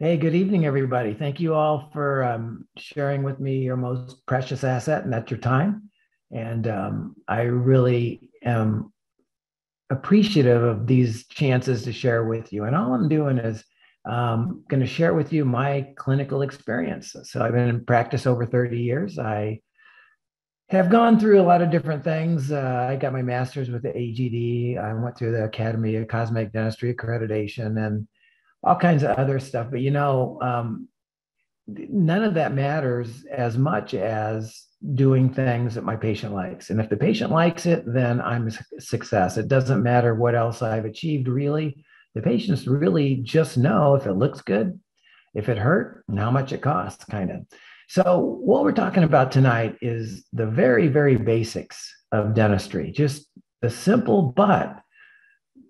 Hey, good evening, everybody. Thank you all for um, sharing with me your most precious asset, and that's your time. And um, I really am appreciative of these chances to share with you. And all I'm doing is um, going to share with you my clinical experience. So I've been in practice over 30 years. I have gone through a lot of different things. Uh, I got my master's with the AGD. I went through the Academy of Cosmetic Dentistry accreditation and all kinds of other stuff. But you know, um, none of that matters as much as doing things that my patient likes. And if the patient likes it, then I'm a success. It doesn't matter what else I've achieved, really. The patients really just know if it looks good, if it hurt, and how much it costs, kind of. So, what we're talking about tonight is the very, very basics of dentistry, just the simple but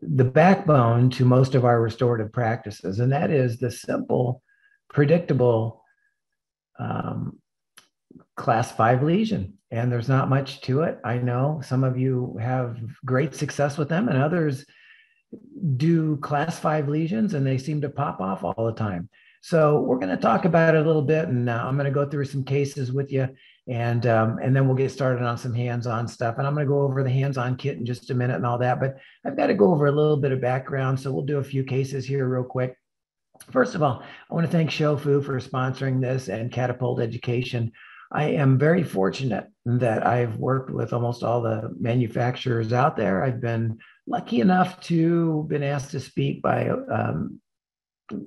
the backbone to most of our restorative practices, and that is the simple, predictable um, class five lesion. And there's not much to it. I know some of you have great success with them, and others do class five lesions and they seem to pop off all the time. So we're going to talk about it a little bit, and uh, I'm going to go through some cases with you and um, and then we'll get started on some hands-on stuff. And I'm going to go over the hands-on kit in just a minute and all that. But I've got to go over a little bit of background, so we'll do a few cases here real quick. First of all, I want to thank Shofu for sponsoring this and Catapult Education. I am very fortunate that I've worked with almost all the manufacturers out there. I've been lucky enough to been asked to speak by um,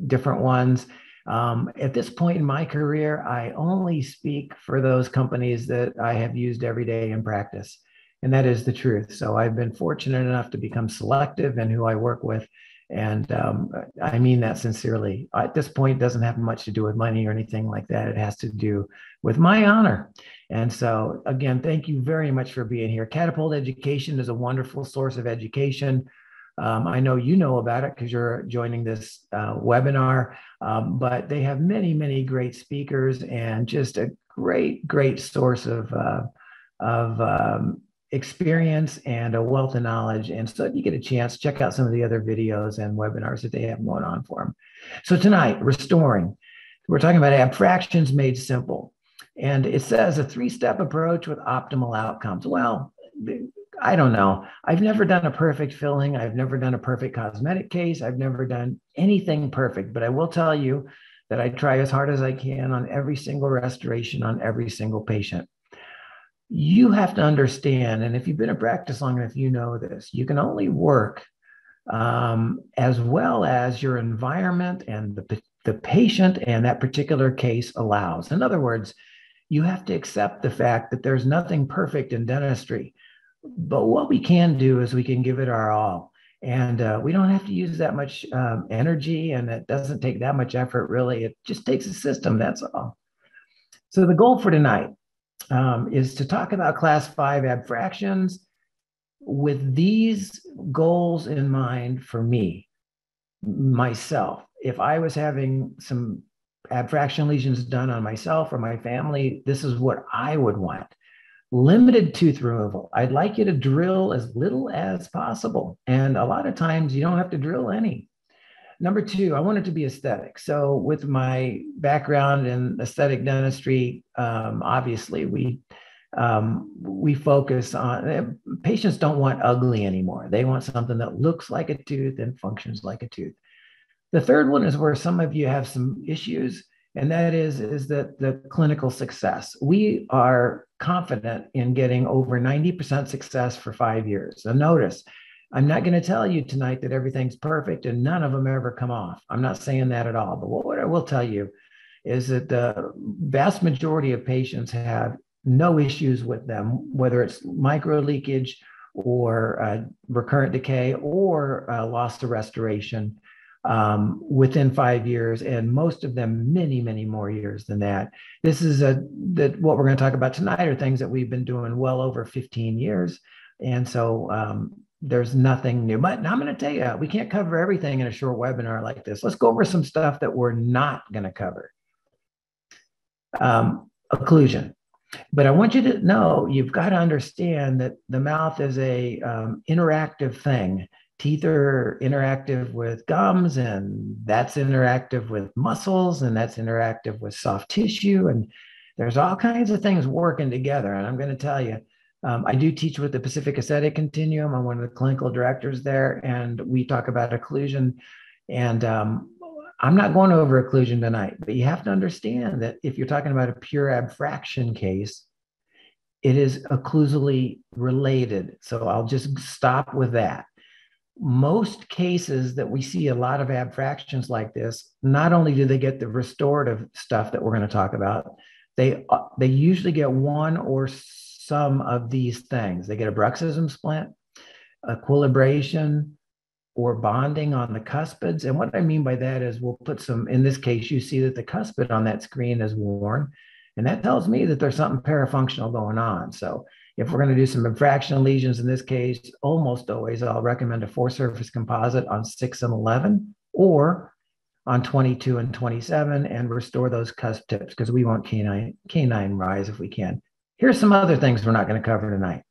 different ones um, at this point in my career, I only speak for those companies that I have used every day in practice. And that is the truth. So I've been fortunate enough to become selective in who I work with. And um, I mean that sincerely. At this point, it doesn't have much to do with money or anything like that. It has to do with my honor. And so, again, thank you very much for being here. Catapult Education is a wonderful source of education um, I know you know about it because you're joining this uh, webinar, um, but they have many, many great speakers and just a great, great source of, uh, of um, experience and a wealth of knowledge. And so if you get a chance, check out some of the other videos and webinars that they have going on for them. So tonight, restoring, we're talking about abfractions made simple. And it says a three-step approach with optimal outcomes. Well, I don't know. I've never done a perfect filling. I've never done a perfect cosmetic case. I've never done anything perfect, but I will tell you that I try as hard as I can on every single restoration on every single patient. You have to understand, and if you've been in practice long enough, you know this. You can only work um, as well as your environment and the, the patient and that particular case allows. In other words, you have to accept the fact that there's nothing perfect in dentistry but what we can do is we can give it our all. And uh, we don't have to use that much um, energy and it doesn't take that much effort really. It just takes a system that's all. So the goal for tonight um, is to talk about class five abfractions with these goals in mind for me myself. If i was having some abfraction lesions done on myself or my family this is what i would want limited tooth removal. I'd like you to drill as little as possible. And a lot of times you don't have to drill any. Number two, I want it to be aesthetic. So, with my background in aesthetic dentistry, um, obviously we um, we focus on eh, patients don't want ugly anymore. They want something that looks like a tooth and functions like a tooth. The third one is where some of you have some issues and that is is that the clinical success. We are confident in getting over 90% success for five years. So notice i'm not going to tell you tonight that everything's perfect and none of them ever come off. I'm not saying that at all. But what i will tell you is that the vast majority of patients have no issues with them whether it's micro leakage or uh, recurrent decay or uh, loss to restoration um, within five years, and most of them many, many more years than that. This is a that what we're going to talk about tonight are things that we've been doing well over 15 years, and so um, there's nothing new. But I'm going to tell you, we can't cover everything in a short webinar like this. Let's go over some stuff that we're not going to cover. Um, occlusion. But I want you to know you've got to understand that the mouth is a um, interactive thing teeth are interactive with gums and that's interactive with muscles and that's interactive with soft tissue and there's all kinds of things working together and i'm going to tell you um, i do teach with the pacific aesthetic continuum. I'm one of the clinical directors there and we talk about occlusion and um, i'm not going over occlusion tonight but you have to understand that if you're talking about a pure abfraction case it is occlusally related so i'll just stop with that most cases that we see a lot of abfractions like this, not only do they get the restorative stuff that we're going to talk about, they uh, they usually get one or some of these things. They get a bruxism splint, equilibration, or bonding on the cuspids. And what I mean by that is we'll put some, in this case, you see that the cuspid on that screen is worn. And that tells me that there's something parafunctional going on. So if we're going to do some abfraction lesions in this case, almost always I'll recommend a four surface composite on six and 11 or on 22 and 27 and restore those cusp tips because we want canine, canine rise if we can. Here's some other things we're not going to cover tonight.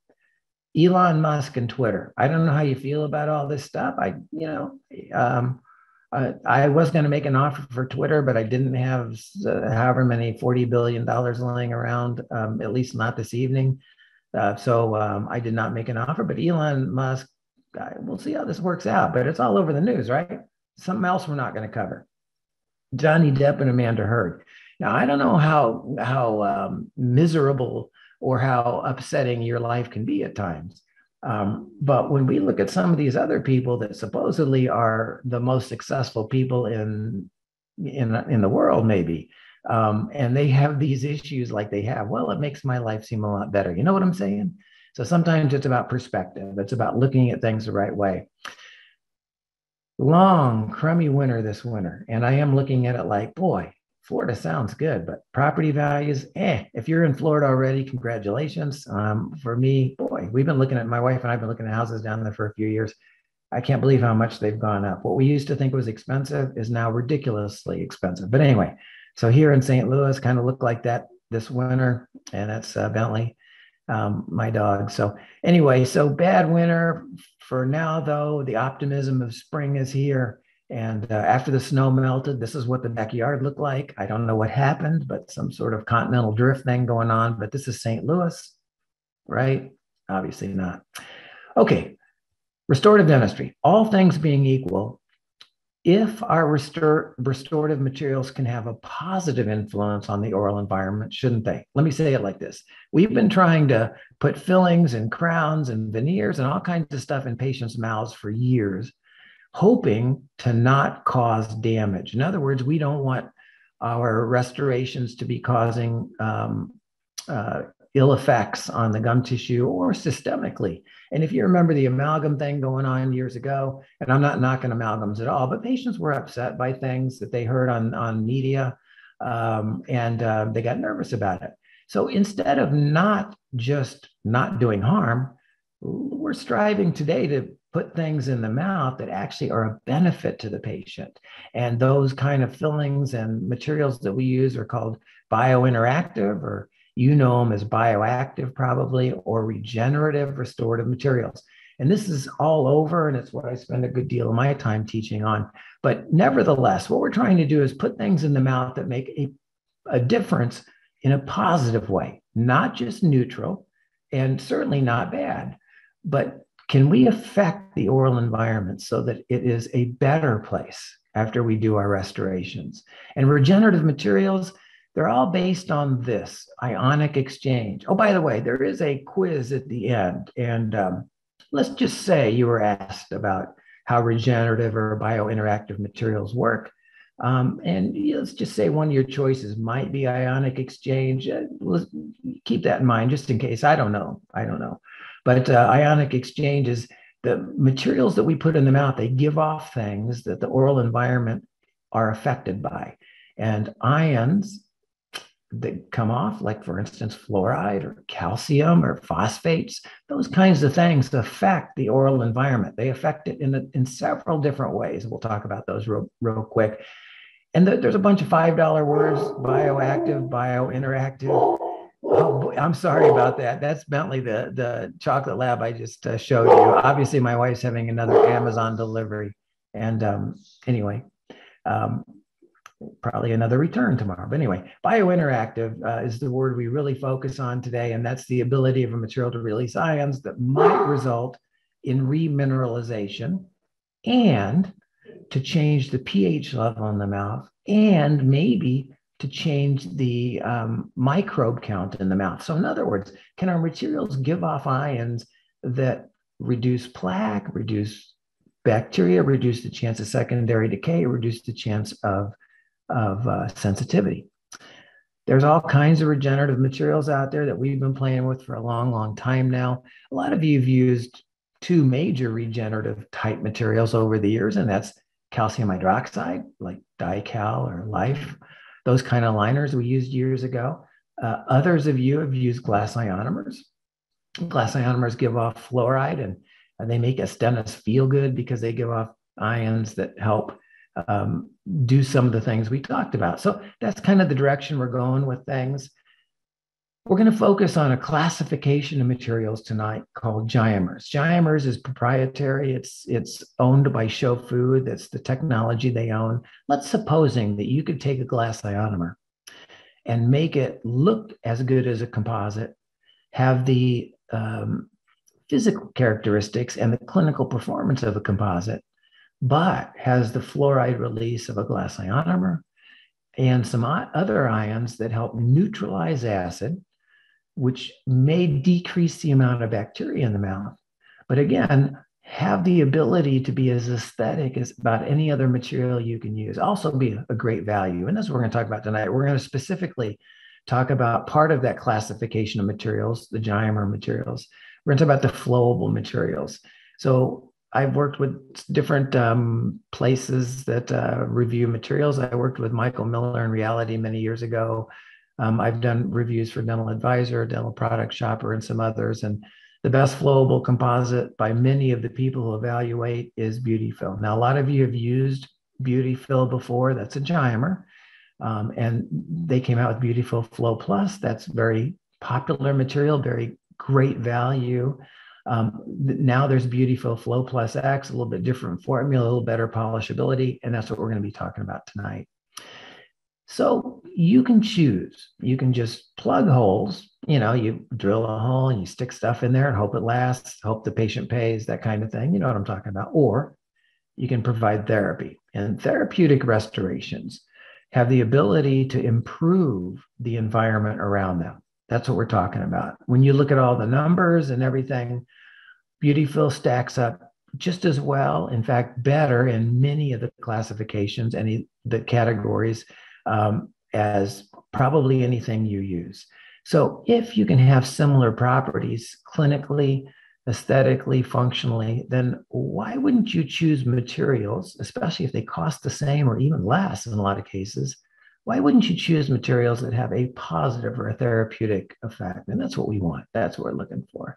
Elon Musk and Twitter. I don't know how you feel about all this stuff. I, you know, um, I, was going to make an offer for Twitter, but I didn't have uh, however many $40 billion laying around, um, at least not this evening. Uh, so um, I did not make an offer, but Elon Musk, we'll see how this works out. But it's all over the news, right? Something else we're not going to cover. Johnny Depp and Amber Heard. Now I don't know how how um, miserable or how upsetting your life can be at times. Um, but when we look at some of these other people that supposedly are the most successful people in in in the world, maybe um, and they have these issues like they have, well, it makes my life seem a lot better. You know what I'm saying? So sometimes it's about perspective, it's about looking at things the right way. Long, crummy winter this winter. And I am looking at it like, boy, Florida sounds good, but property values, eh. If you're in Florida already, congratulations. Um, for me, boy, we've been looking at my wife and I've been looking at houses down there for a few years. I can't believe how much they've gone up. What we used to think was expensive is now ridiculously expensive. But anyway, so here in St. Louis, kind of looked like that this winter, and that's uh, Bentley, um, my dog. So anyway, so bad winter for now, though. The optimism of spring is here. And uh, after the snow melted, this is what the backyard looked like. I don't know what happened, but some sort of continental drift thing going on. But this is St. Louis, right? Obviously not. Okay, restorative dentistry. All things being equal, if our restor- restorative materials can have a positive influence on the oral environment, shouldn't they? Let me say it like this We've been trying to put fillings and crowns and veneers and all kinds of stuff in patients' mouths for years, hoping to not cause damage. In other words, we don't want our restorations to be causing um, uh, ill effects on the gum tissue or systemically. And if you remember the amalgam thing going on years ago, and I'm not knocking amalgams at all, but patients were upset by things that they heard on, on media um, and uh, they got nervous about it. So instead of not just not doing harm, we're striving today to put things in the mouth that actually are a benefit to the patient. And those kind of fillings and materials that we use are called biointeractive or you know them as bioactive, probably, or regenerative restorative materials. And this is all over, and it's what I spend a good deal of my time teaching on. But nevertheless, what we're trying to do is put things in the mouth that make a, a difference in a positive way, not just neutral and certainly not bad, but can we affect the oral environment so that it is a better place after we do our restorations? And regenerative materials, they're all based on this ionic exchange. Oh, by the way, there is a quiz at the end. And um, let's just say you were asked about how regenerative or biointeractive materials work. Um, and let's just say one of your choices might be ionic exchange. Uh, let's keep that in mind just in case. I don't know. I don't know. But uh, ionic exchange is the materials that we put in the mouth, they give off things that the oral environment are affected by. And ions that come off, like for instance, fluoride or calcium or phosphates, those kinds of things affect the oral environment. They affect it in, a, in several different ways. We'll talk about those real, real quick. And the, there's a bunch of $5 words bioactive, biointeractive. Oh, boy, I'm sorry about that. That's Bentley, the the chocolate lab I just uh, showed you. Obviously, my wife's having another Amazon delivery, and um, anyway, um, probably another return tomorrow. But anyway, biointeractive uh, is the word we really focus on today, and that's the ability of a material to release ions that might result in remineralization and to change the pH level in the mouth and maybe to change the um, microbe count in the mouth. So, in other words, can our materials give off ions that reduce plaque, reduce bacteria, reduce the chance of secondary decay, reduce the chance of, of uh, sensitivity? There's all kinds of regenerative materials out there that we've been playing with for a long, long time now. A lot of you have used two major regenerative type materials over the years, and that's calcium hydroxide, like Dycal or Life, those kind of liners we used years ago. Uh, others of you have used glass ionomers. Glass ionomers give off fluoride and, and they make us dentists feel good because they give off ions that help um, do some of the things we talked about. So that's kind of the direction we're going with things. We're going to focus on a classification of materials tonight called Giomers. Giomers is proprietary. It's it's owned by Shofu. That's the technology they own. Let's supposing that you could take a glass ionomer and make it look as good as a composite, have the um, physical characteristics and the clinical performance of a composite, but has the fluoride release of a glass ionomer and some other ions that help neutralize acid which may decrease the amount of bacteria in the mouth. But again, have the ability to be as aesthetic as about any other material you can use. Also, be a great value. And that's what we're going to talk about tonight. We're going to specifically talk about part of that classification of materials, the Giomer materials. We're going to talk about the flowable materials. So, I've worked with different um, places that uh, review materials. I worked with Michael Miller in Reality many years ago. Um, I've done reviews for Dental Advisor, Dental Product Shopper, and some others. And the best flowable composite by many of the people who evaluate is Beautifil. Now, a lot of you have used Beautifil before. That's a Giomer. Um, and they came out with Beautifil Flow Plus. That's very popular material, very great value. Um, now there's Beautifil Flow Plus X, a little bit different formula, a little better polishability, and that's what we're going to be talking about tonight. So you can choose. You can just plug holes. You know, you drill a hole and you stick stuff in there and hope it lasts, hope the patient pays, that kind of thing. You know what I'm talking about. Or you can provide therapy. And therapeutic restorations have the ability to improve the environment around them. That's what we're talking about. When you look at all the numbers and everything, Beautifil stacks up just as well, in fact, better in many of the classifications, and the categories um, as probably anything you use. So if you can have similar properties clinically, aesthetically, functionally, then why wouldn't you choose materials, especially if they cost the same or even less in a lot of cases? Why wouldn't you choose materials that have a positive or a therapeutic effect? And that's what we want. That's what we're looking for.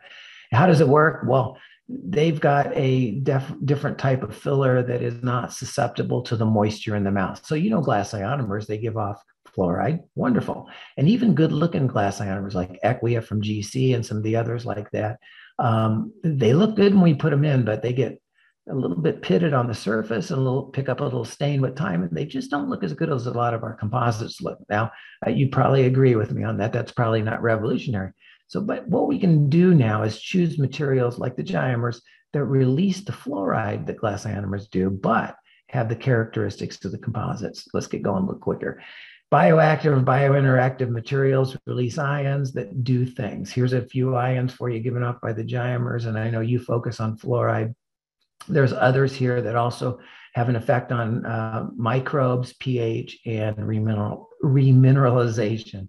How does it work? Well, they've got a def- different type of filler that is not susceptible to the moisture in the mouth. So, you know, glass ionomers, they give off fluoride. Wonderful. And even good looking glass ionomers like Equia from GC and some of the others like that, um, they look good when we put them in, but they get a little bit pitted on the surface and a little pick up a little stain with time and they just don't look as good as a lot of our composites look now uh, you probably agree with me on that that's probably not revolutionary so, but what we can do now is choose materials like the Giomers that release the fluoride that glass ionomers do, but have the characteristics of the composites. Let's get going a little quicker. Bioactive biointeractive materials release ions that do things. Here's a few ions for you given off by the Giomers, and I know you focus on fluoride. There's others here that also have an effect on uh, microbes, pH, and remineral, remineralization.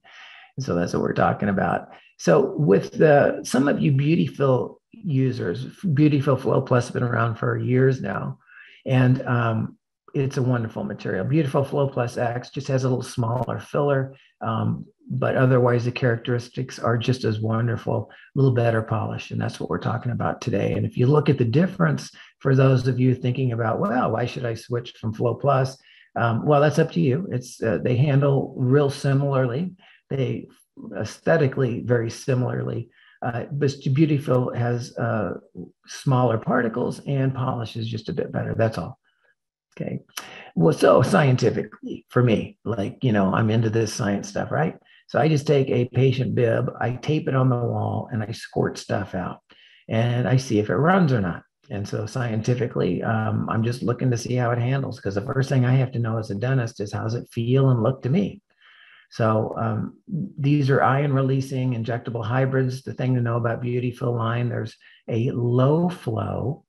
so that's what we're talking about. So with the some of you Beautifil users, Beautifil Flow Plus has been around for years now, and um, it's a wonderful material. Beautifil Flow Plus X just has a little smaller filler, um, but otherwise the characteristics are just as wonderful, a little better polish, and that's what we're talking about today. And if you look at the difference for those of you thinking about, well, why should I switch from Flow Plus? Um, well, that's up to you. It's uh, they handle real similarly. They aesthetically very similarly. Uh, but Beautifil has uh, smaller particles and polishes just a bit better. That's all. Okay. Well, so scientifically for me, like, you know, I'm into this science stuff, right? So I just take a patient bib, I tape it on the wall, and I squirt stuff out and I see if it runs or not. And so scientifically, um, I'm just looking to see how it handles because the first thing I have to know as a dentist is how's it feel and look to me. So um, these are ion releasing injectable hybrids. The thing to know about Beautifil line, there's a low flow,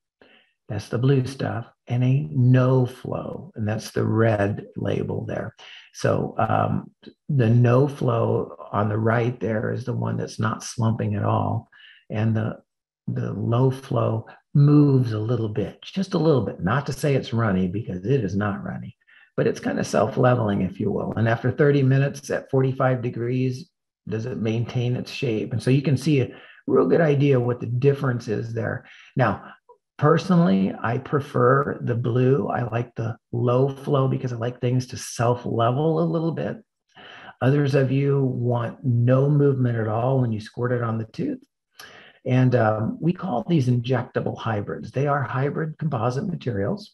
that's the blue stuff, and a no flow, and that's the red label there. So um, the no flow on the right there is the one that's not slumping at all, and the the low flow moves a little bit, just a little bit. Not to say it's runny because it is not runny, but it's kind of self leveling, if you will. And after 30 minutes at 45 degrees, does it maintain its shape? And so you can see a real good idea what the difference is there. Now, personally, I prefer the blue. I like the low flow because I like things to self level a little bit. Others of you want no movement at all when you squirt it on the tooth. And um, we call these injectable hybrids. They are hybrid composite materials.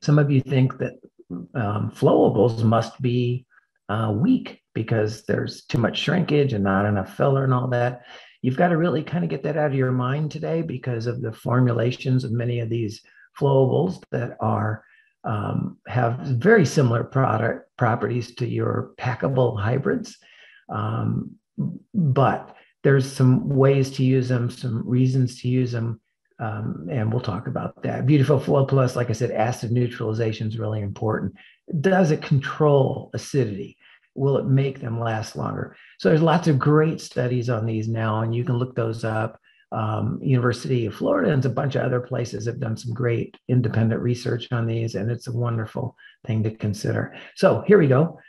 Some of you think that um, flowables must be uh, weak because there's too much shrinkage and not enough filler and all that. You've got to really kind of get that out of your mind today because of the formulations of many of these flowables that are um, have very similar product properties to your packable hybrids. Um, but there's some ways to use them, some reasons to use them, um, and we'll talk about that. Beautifil Flow Plus, like I said, acid neutralization is really important. Does it control acidity? Will it make them last longer? So there's lots of great studies on these now, and you can look those up. Um, University of Florida and a bunch of other places have done some great independent research on these, and it's a wonderful thing to consider. So here we go.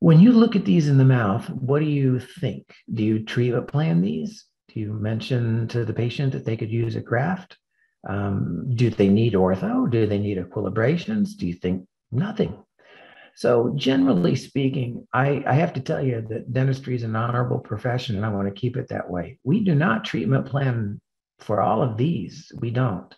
When you look at these in the mouth, what do you think? Do you treatment plan these? Do you mention to the patient that they could use a graft? Um, do they need ortho? Do they need equilibrations? Do you think nothing? So, generally speaking, I, I have to tell you that dentistry is an honorable profession and I want to keep it that way. We do not treatment plan for all of these. We don't.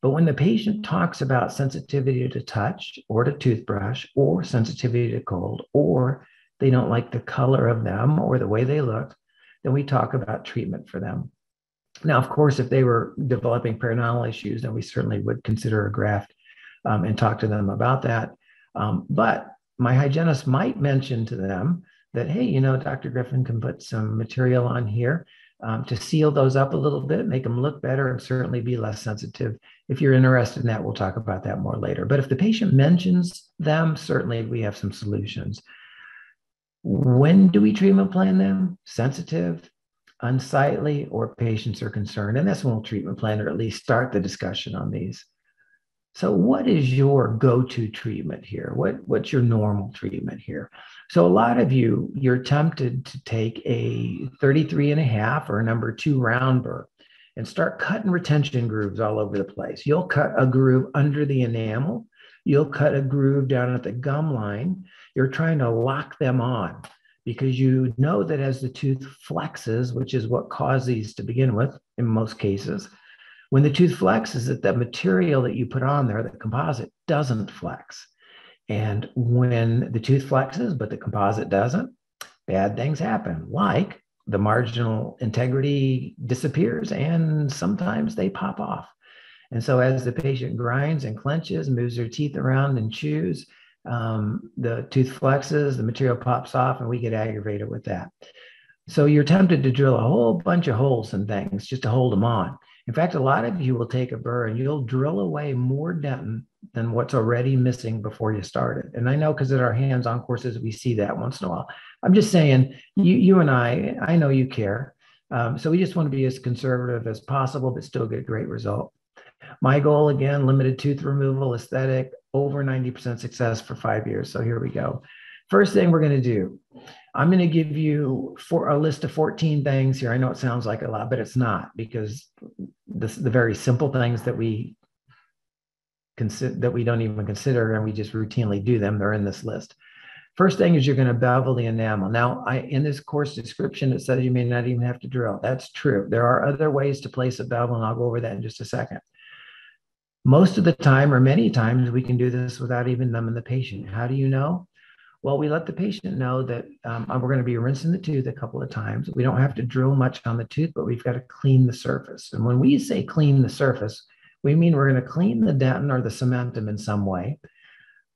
But when the patient talks about sensitivity to touch or to toothbrush or sensitivity to cold, or they don't like the color of them or the way they look, then we talk about treatment for them. Now, of course, if they were developing periodontal issues, then we certainly would consider a graft um, and talk to them about that. Um, but my hygienist might mention to them that, hey, you know, Dr. Griffin can put some material on here um, to seal those up a little bit, make them look better, and certainly be less sensitive. If you're interested in that, we'll talk about that more later. But if the patient mentions them, certainly we have some solutions. When do we treatment plan them? Sensitive, unsightly, or patients are concerned. And that's when we'll treatment plan or at least start the discussion on these. So, what is your go to treatment here? What, what's your normal treatment here? So, a lot of you, you're tempted to take a 33 and a half or a number two round burr and start cutting retention grooves all over the place. You'll cut a groove under the enamel, you'll cut a groove down at the gum line. You're trying to lock them on because you know that as the tooth flexes, which is what causes these to begin with in most cases, when the tooth flexes, that the material that you put on there, the composite, doesn't flex. And when the tooth flexes, but the composite doesn't, bad things happen, like the marginal integrity disappears and sometimes they pop off. And so, as the patient grinds and clenches, moves their teeth around and chews, um, the tooth flexes, the material pops off, and we get aggravated with that. So, you're tempted to drill a whole bunch of holes and things just to hold them on. In fact, a lot of you will take a burr and you'll drill away more dentin than what's already missing before you started. And I know because at our hands-on courses, we see that once in a while. I'm just saying, you, you and I, I know you care. Um, so we just want to be as conservative as possible, but still get a great result. My goal again, limited tooth removal, aesthetic, over 90% success for five years. So here we go. First thing we're going to do, I'm going to give you for a list of 14 things here. I know it sounds like a lot, but it's not because this, the very simple things that we consider that we don't even consider and we just routinely do them, they're in this list. First thing is you're going to bevel the enamel. Now, I in this course description, it says you may not even have to drill. That's true. There are other ways to place a bevel, and I'll go over that in just a second. Most of the time, or many times, we can do this without even numbing the patient. How do you know? Well, we let the patient know that um, we're going to be rinsing the tooth a couple of times. We don't have to drill much on the tooth, but we've got to clean the surface. And when we say clean the surface, we mean we're going to clean the dentin or the cementum in some way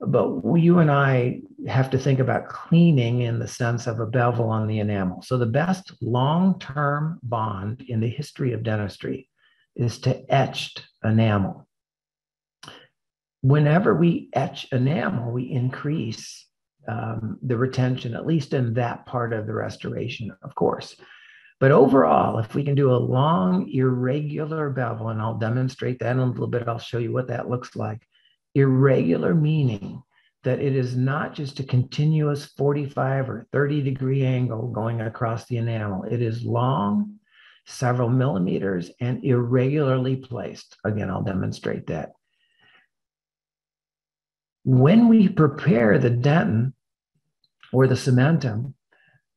but you and I have to think about cleaning in the sense of a bevel on the enamel. So the best long-term bond in the history of dentistry is to etched enamel. Whenever we etch enamel, we increase um, the retention, at least in that part of the restoration, of course. But overall, if we can do a long, irregular bevel, and I'll demonstrate that in a little bit, I'll show you what that looks like irregular meaning that it is not just a continuous 45 or 30 degree angle going across the enamel. It is long, several millimeters, and irregularly placed. Again, I'll demonstrate that. When we prepare the dentin or the cementum,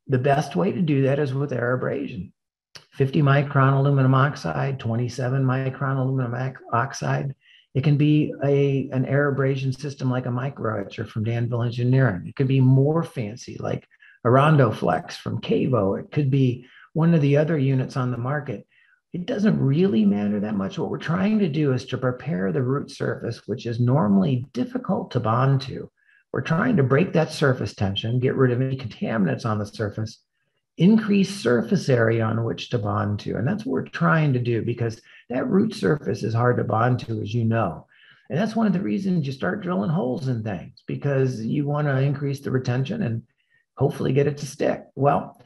the best way to do that is with air abrasion. 50 micron aluminum oxide, 27 micron aluminum oxide, it can be a, an air abrasion system like a micro etcher from Danville Engineering. It could be more fancy like a Rondoflex from KaVo. It could be one of the other units on the market. It doesn't really matter that much. What we're trying to do is to prepare the root surface, which is normally difficult to bond to. We're trying to break that surface tension, get rid of any contaminants on the surface, increase surface area on which to bond to. And that's what we're trying to do because that root surface is hard to bond to, as you know. And that's one of the reasons you start drilling holes in things because you want to increase the retention and hopefully get it to stick. Well,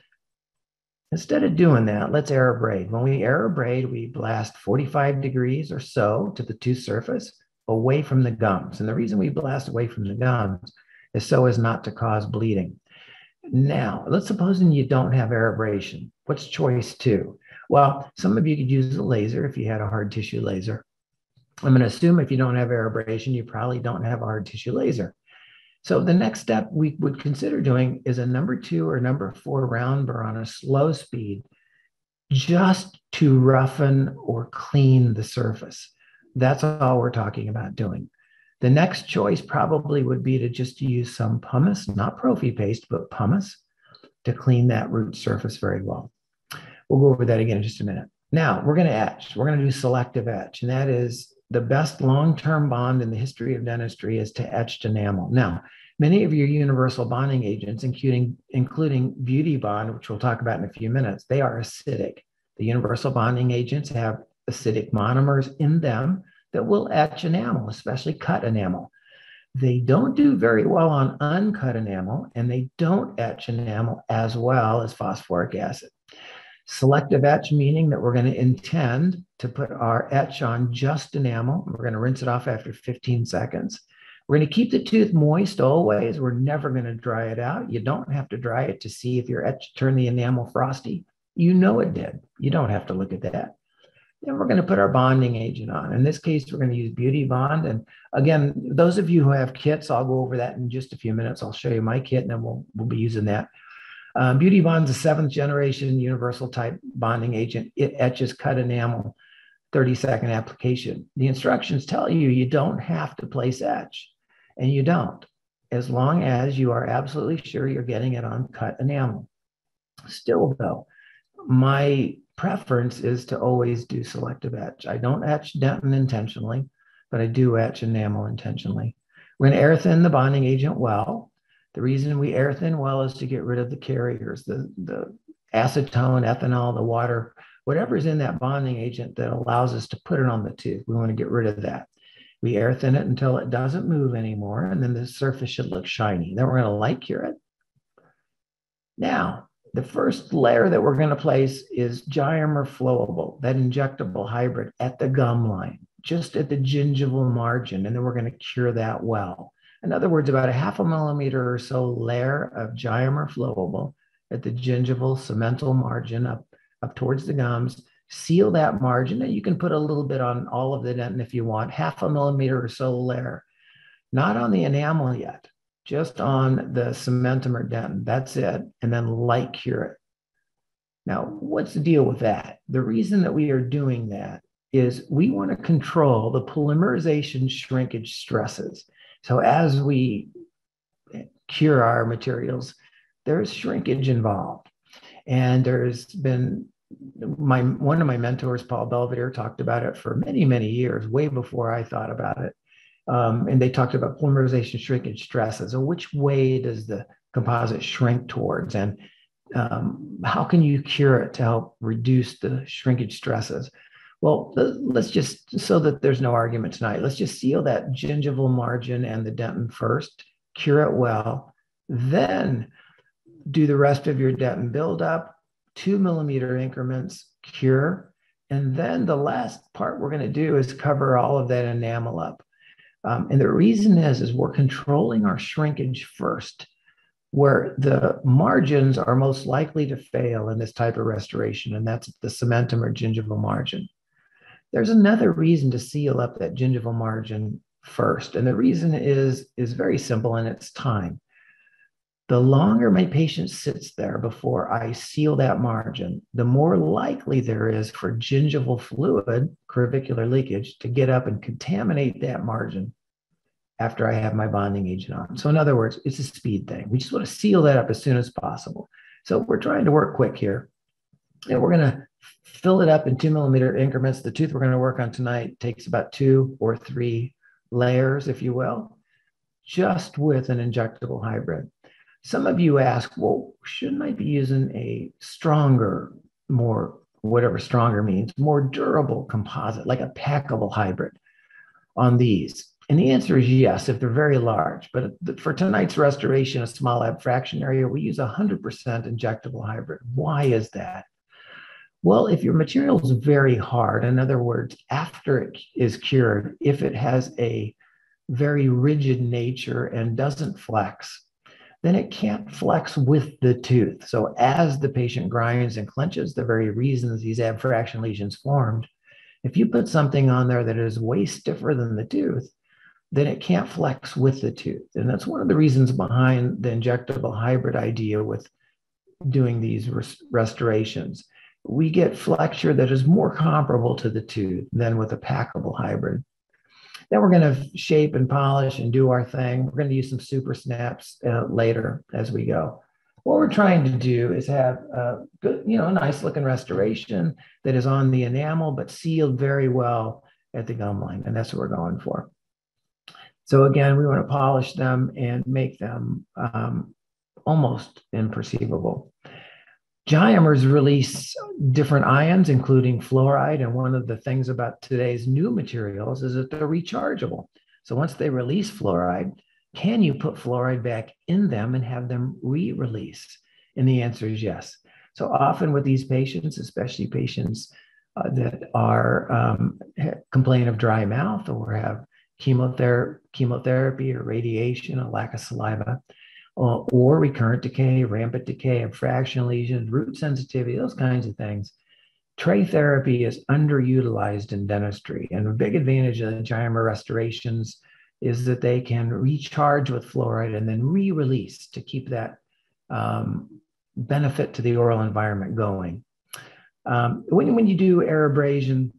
instead of doing that, let's air abrade. When we air abrade, we blast 45 degrees or so to the tooth surface away from the gums. And the reason we blast away from the gums is so as not to cause bleeding. Now, let's suppose you don't have air abrasion. What's choice two? Well, some of you could use a laser if you had a hard tissue laser. I'm going to assume if you don't have air abrasion, you probably don't have a hard tissue laser. So the next step we would consider doing is a number two or number four round burr on a slow speed just to roughen or clean the surface. That's all we're talking about doing. The next choice probably would be to just use some pumice, not prophy paste, but pumice to clean that root surface very well. We'll go over that again in just a minute. Now we're going to etch. We're going to do selective etch, and that is the best long-term bond in the history of dentistry is to etched enamel. Now, many of your universal bonding agents, including including BeautiBond, which we'll talk about in a few minutes, they are acidic. The universal bonding agents have acidic monomers in them that will etch enamel, especially cut enamel. They don't do very well on uncut enamel, and they don't etch enamel as well as phosphoric acid. Selective etch, meaning that we're going to intend to put our etch on just enamel. We're going to rinse it off after 15 seconds. We're going to keep the tooth moist always. We're never going to dry it out. You don't have to dry it to see if your etch turned the enamel frosty. You know it did. You don't have to look at that. Then we're going to put our bonding agent on. In this case, we're going to use BeautiBond. And again, those of you who have kits, I'll go over that in just a few minutes. I'll show you my kit and then we'll, we'll be using that. Um, BeautiBond's a seventh generation universal type bonding agent. It etches cut enamel, 30 second application. The instructions tell you you don't have to place etch, and you don't, as long as you are absolutely sure you're getting it on cut enamel. Still, though, my preference is to always do selective etch. I don't etch dentin intentionally, but I do etch enamel intentionally. We're going to air thin the bonding agent well. The reason we air thin well is to get rid of the carriers, the, the acetone, ethanol, the water, whatever's in that bonding agent that allows us to put it on the tooth. We want to get rid of that. We air thin it until it doesn't move anymore, and then the surface should look shiny. Then we're going to light cure it. Now, the first layer that we're going to place is Giomer flowable, that injectable hybrid at the gum line, just at the gingival margin. And then we're going to cure that well. In other words, about a half a millimeter or so layer of Giomer flowable at the gingival cemental margin up, up towards the gums. Seal that margin, and you can put a little bit on all of the dentin if you want, half a millimeter or so layer. Not on the enamel yet just on the cementum or dentin. That's it. And then light cure it. Now, what's the deal with that? The reason that we are doing that is we want to control the polymerization shrinkage stresses. So as we cure our materials, there's shrinkage involved. And there's been my one of my mentors, Paul Belvedere, talked about it for many, many years, way before I thought about it. Um, and they talked about polymerization shrinkage stresses. And which way does the composite shrink towards? And um, how can you cure it to help reduce the shrinkage stresses? Well, let's just, so that there's no argument tonight, let's just seal that gingival margin and the dentin first, cure it well, then do the rest of your dentin buildup, two millimeter increments, cure. And then the last part we're going to do is cover all of that enamel up. Um, and the reason is, is we're controlling our shrinkage first where the margins are most likely to fail in this type of restoration, and that's the cementum or gingival margin. There's another reason to seal up that gingival margin first, and the reason is, is very simple and it's time. The longer my patient sits there before I seal that margin, the more likely there is for gingival fluid, crevicular leakage, to get up and contaminate that margin after I have my bonding agent on. So in other words, it's a speed thing. We just want to seal that up as soon as possible. So we're trying to work quick here. And we're going to fill it up in two millimeter increments. The tooth we're going to work on tonight takes about two or three layers, if you will, just with an injectable hybrid. Some of you ask, well, shouldn't I be using a stronger, more, whatever stronger means, more durable composite, like a packable hybrid on these? And the answer is yes, if they're very large. But for tonight's restoration, a small abfraction area, we use 100% injectable hybrid. Why is that? Well, if your material is very hard, in other words, after it is cured, if it has a very rigid nature and doesn't flex, then it can't flex with the tooth. So as the patient grinds and clenches, the very reasons these abfraction lesions formed, if you put something on there that is way stiffer than the tooth, then it can't flex with the tooth. And that's one of the reasons behind the injectable hybrid idea with doing these res- restorations. We get flexure that is more comparable to the tooth than with a packable hybrid. Then we're going to shape and polish and do our thing. We're going to use some super snaps uh, later as we go. What we're trying to do is have a good, you know, nice looking restoration that is on the enamel, but sealed very well at the gum line. And that's what we're going for. So again, we want to polish them and make them um, almost imperceivable. Giomers release different ions, including fluoride. And one of the things about today's new materials is that they're rechargeable. So once they release fluoride, can you put fluoride back in them and have them re release? And the answer is yes. So often with these patients, especially patients uh, that are um, complain of dry mouth or have chemotherapy, chemotherapy or radiation, a lack of saliva, uh, or recurrent decay, rampant decay, abfraction lesions, root sensitivity, those kinds of things. Tray therapy is underutilized in dentistry. And a big advantage of the giomer restorations is that they can recharge with fluoride and then re release to keep that um, benefit to the oral environment going. Um, when, when you do air abrasion,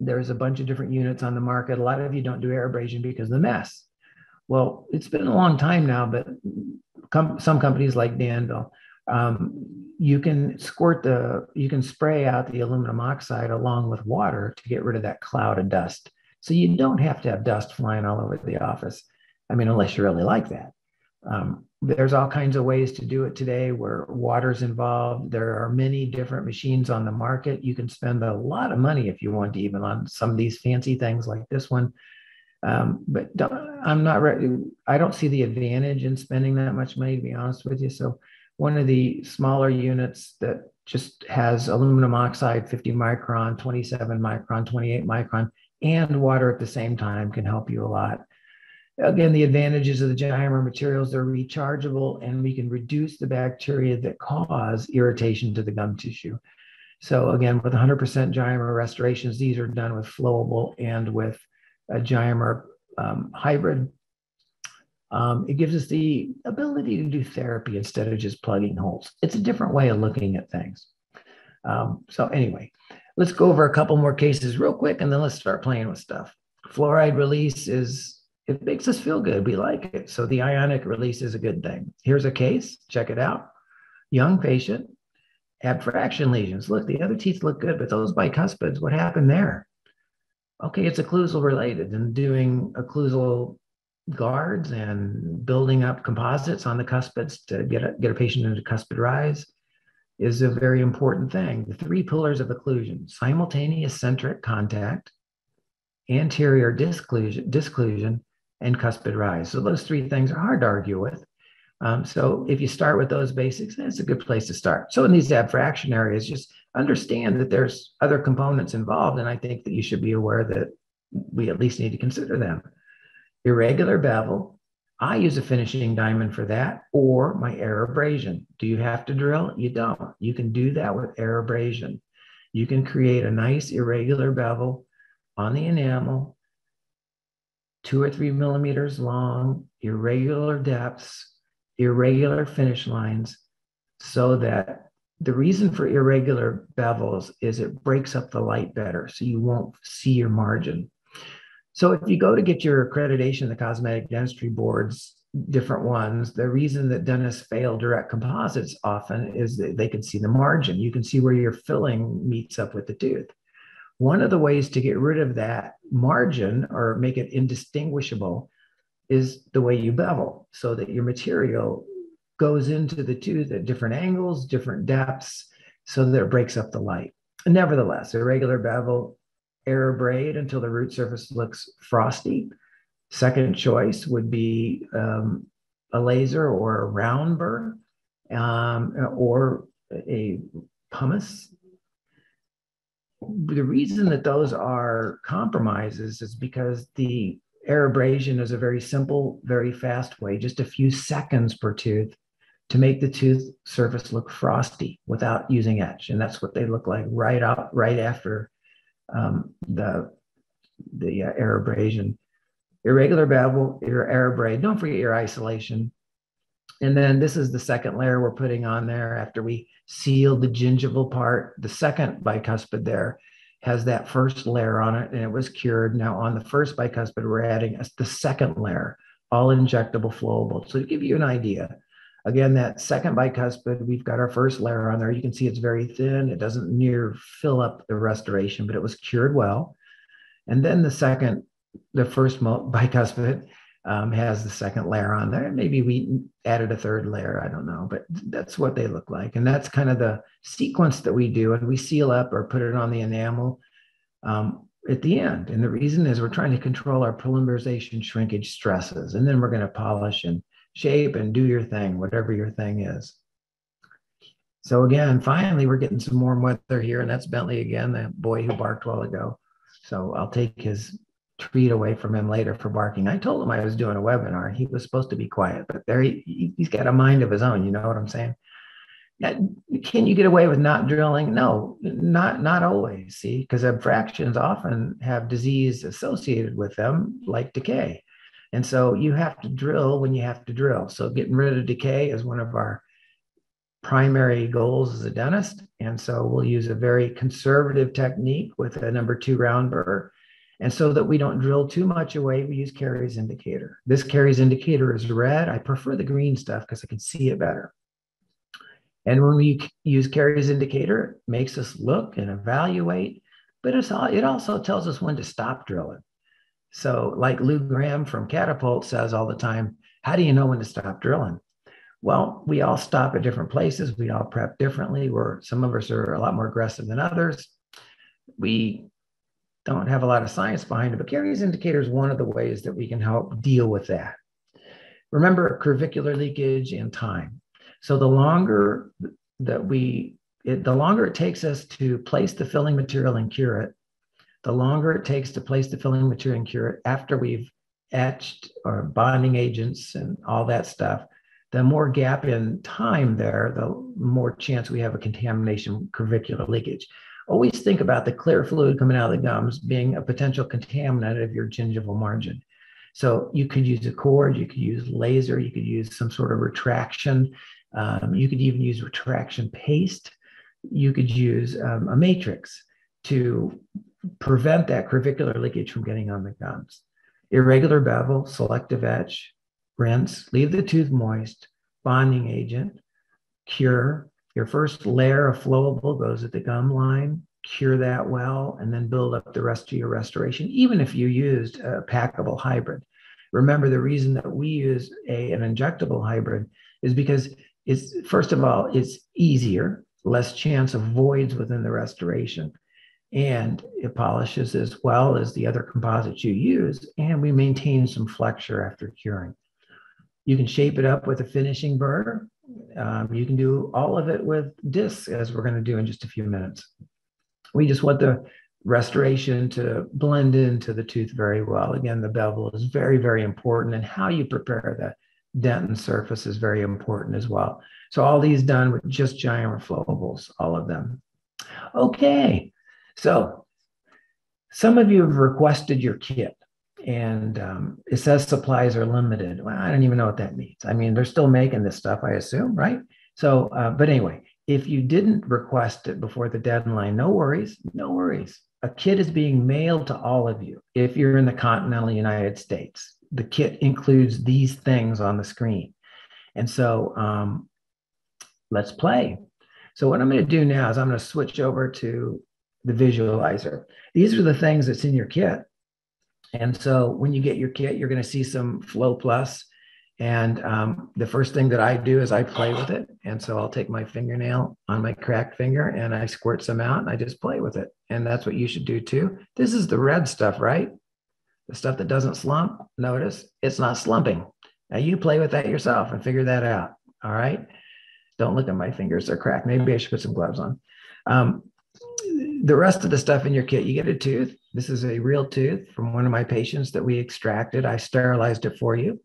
there's a bunch of different units on the market. A lot of you don't do air abrasion because of the mess. Well, it's been a long time now, but com- some companies like Danville, um, you can squirt the, you can spray out the aluminum oxide along with water to get rid of that cloud of dust. So you don't have to have dust flying all over the office. I mean, unless you really like that. Um, there's all kinds of ways to do it today where water's involved. There are many different machines on the market. You can spend a lot of money if you want to, even on some of these fancy things like this one. Um, but I'm not ready. I don't see the advantage in spending that much money, to be honest with you. So, one of the smaller units that just has aluminum oxide 50 micron, 27 micron, 28 micron, and water at the same time can help you a lot. Again, the advantages of the giomer materials, they're rechargeable and we can reduce the bacteria that cause irritation to the gum tissue. So again, with 100% giomer restorations, these are done with flowable and with a giomer um, hybrid. Um, it gives us the ability to do therapy instead of just plugging holes. It's a different way of looking at things. Um, so anyway, let's go over a couple more cases real quick, and then let's start playing with stuff. Fluoride release is it makes us feel good. We like it. So the ionic release is a good thing. Here's a case. Check it out. Young patient, abfraction lesions. Look, the other teeth look good, but those bicuspids, what happened there? Okay, it's occlusal related and doing occlusal guards and building up composites on the cuspids to get a, get a patient into cuspid rise is a very important thing. The three pillars of occlusion simultaneous centric contact, anterior disclusion, disclusion, and cuspid rise. So those three things are hard to argue with. Um, so if you start with those basics, it's a good place to start. So in these abfraction areas, just understand that there's other components involved, and I think that you should be aware that we at least need to consider them. Irregular bevel, I use a finishing diamond for that or my air abrasion. Do you have to drill? You don't. You can do that with air abrasion. You can create a nice irregular bevel on the enamel, two or three millimeters long, irregular depths, irregular finish lines, so that the reason for irregular bevels is it breaks up the light better, so you won't see your margin. So if you go to get your accreditation, the cosmetic dentistry boards, different ones, the reason that dentists fail direct composites often is that they can see the margin. You can see where your filling meets up with the tooth. One of the ways to get rid of that margin or make it indistinguishable is the way you bevel so that your material goes into the tooth at different angles, different depths, so that it breaks up the light. Nevertheless, a regular bevel air abrade until the root surface looks frosty. Second choice would be um, a laser or a round burr um, or a pumice. The reason that those are compromises is because the air abrasion is a very simple, very fast way, just a few seconds per tooth to make the tooth surface look frosty without using etch. And that's what they look like right out, right after um, the the uh, air abrasion. Irregular bevel, your air abrade. Don't forget your isolation. And then this is the second layer we're putting on there after we sealed the gingival part. The second bicuspid there has that first layer on it and it was cured. Now on the first bicuspid, we're adding a, the second layer, all injectable flowable. So to give you an idea, Again, that second bicuspid, we've got our first layer on there. You can see it's very thin. It doesn't near fill up the restoration, but it was cured well. And then the second, the first bicuspid um, has the second layer on there. Maybe we added a third layer. I don't know, but that's what they look like. And that's kind of the sequence that we do. And we seal up or put it on the enamel um, at the end. And the reason is we're trying to control our polymerization shrinkage stresses. And then we're going to polish and shape and do your thing, whatever your thing is. So again, finally, we're getting some warm weather here, and that's Bentley again, the boy who barked while ago. So I'll take his treat away from him later for barking. I told him I was doing a webinar. He was supposed to be quiet, but there he, he's got a mind of his own. You know what I'm saying? Can you get away with not drilling? No, not not always. See, because abfractions often have disease associated with them, like decay. And so you have to drill when you have to drill. So getting rid of decay is one of our primary goals as a dentist. And so we'll use a very conservative technique with a number two round burr. And so that we don't drill too much away, we use caries indicator. This caries indicator is red. I prefer the green stuff because I can see it better. And when we use caries indicator, it makes us look and evaluate, but it's all, it also tells us when to stop drilling. So, like Lou Graham from Catapult says all the time, how do you know when to stop drilling? Well, we all stop at different places. We all prep differently. Where some of us are a lot more aggressive than others. We don't have a lot of science behind it, but caries indicator is one of the ways that we can help deal with that. Remember crevicular leakage and time. So the longer that we, it, the longer it takes us to place the filling material and cure it, the longer it takes to place the filling material and cure it after we've etched or bonding agents and all that stuff, the more gap in time there, the more chance we have a contamination crevicular leakage. Always think about the clear fluid coming out of the gums being a potential contaminant of your gingival margin. So you could use a cord, you could use laser, you could use some sort of retraction. Um, you could even use retraction paste. You could use um, a matrix to prevent that crevicular leakage from getting on the gums. Irregular bevel, selective etch, rinse, leave the tooth moist, bonding agent, cure. Your first layer of flowable goes at the gum line, cure that well, and then build up the rest of your restoration, even if you used a packable hybrid. Remember, the reason that we use a, an injectable hybrid is because it's, first of all, it's easier, less chance of voids within the restoration and it polishes as well as the other composites you use, and we maintain some flexure after curing. You can shape it up with a finishing burr. Um, you can do all of it with discs, as we're going to do in just a few minutes. We just want the restoration to blend into the tooth very well. Again, the bevel is very, very important, and how you prepare the dentin surface is very important as well. So all these done with just Giomer flowables, all of them. Okay, so some of you have requested your kit and um, it says supplies are limited. Well, I don't even know what that means. I mean, they're still making this stuff, I assume, right? So, uh, but anyway, if you didn't request it before the deadline, no worries, no worries. A kit is being mailed to all of you if you're in the continental United States. The kit includes these things on the screen. And so um, let's play. So, what I'm going to do now is I'm going to switch over to the visualizer. These are the things that's in your kit. And so when you get your kit, you're going to see some Flow Plus. And um, the first thing that I do is I play with it. And so I'll take my fingernail on my cracked finger and I squirt some out and I just play with it. And that's what you should do too. This is the red stuff, right? The stuff that doesn't slump. Notice it's not slumping. Now you play with that yourself and figure that out. All right. Don't look at my fingers, they're cracked. Maybe I should put some gloves on. Um, the rest of the stuff in your kit, you get a tooth. This is a real tooth from one of my patients that we extracted. I sterilized it for you,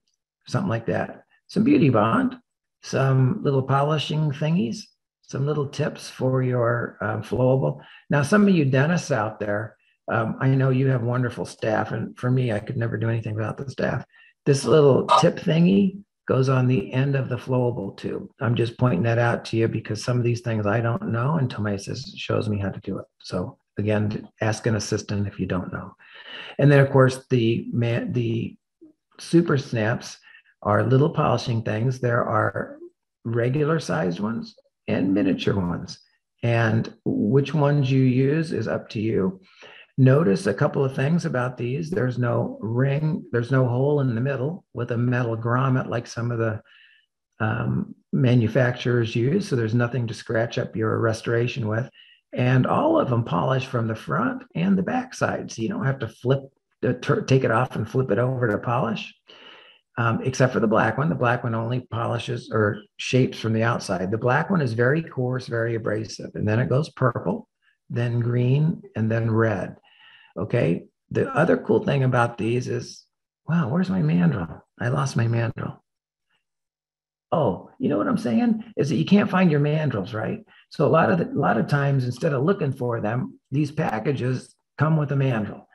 something like that. Some BeautiBond, some little polishing thingies, some little tips for your um, flowable. Now, some of you dentists out there, um, I know you have wonderful staff, and for me, I could never do anything without the staff. This little tip thingy goes on the end of the flowable tube. I'm just pointing that out to you because some of these things I don't know until my assistant shows me how to do it. So again, ask an assistant if you don't know. And then of course the man, the super snaps are little polishing things. There are regular sized ones and miniature ones. And which ones you use is up to you. Notice a couple of things about these. There's no ring, there's no hole in the middle with a metal grommet like some of the um, manufacturers use. So there's nothing to scratch up your restoration with. And all of them polish from the front and the back side. So you don't have to flip, uh, take it off and flip it over to polish. Um, except for the black one. The black one only polishes or shapes from the outside. The black one is very coarse, very abrasive. And then it goes purple, then green, and then red. Okay. The other cool thing about these is, wow, where's my mandrel? I lost my mandrel. Oh, you know what I'm saying? Is that you can't find your mandrels, right? So a lot of the, a lot of times, instead of looking for them, these packages come with a mandrel,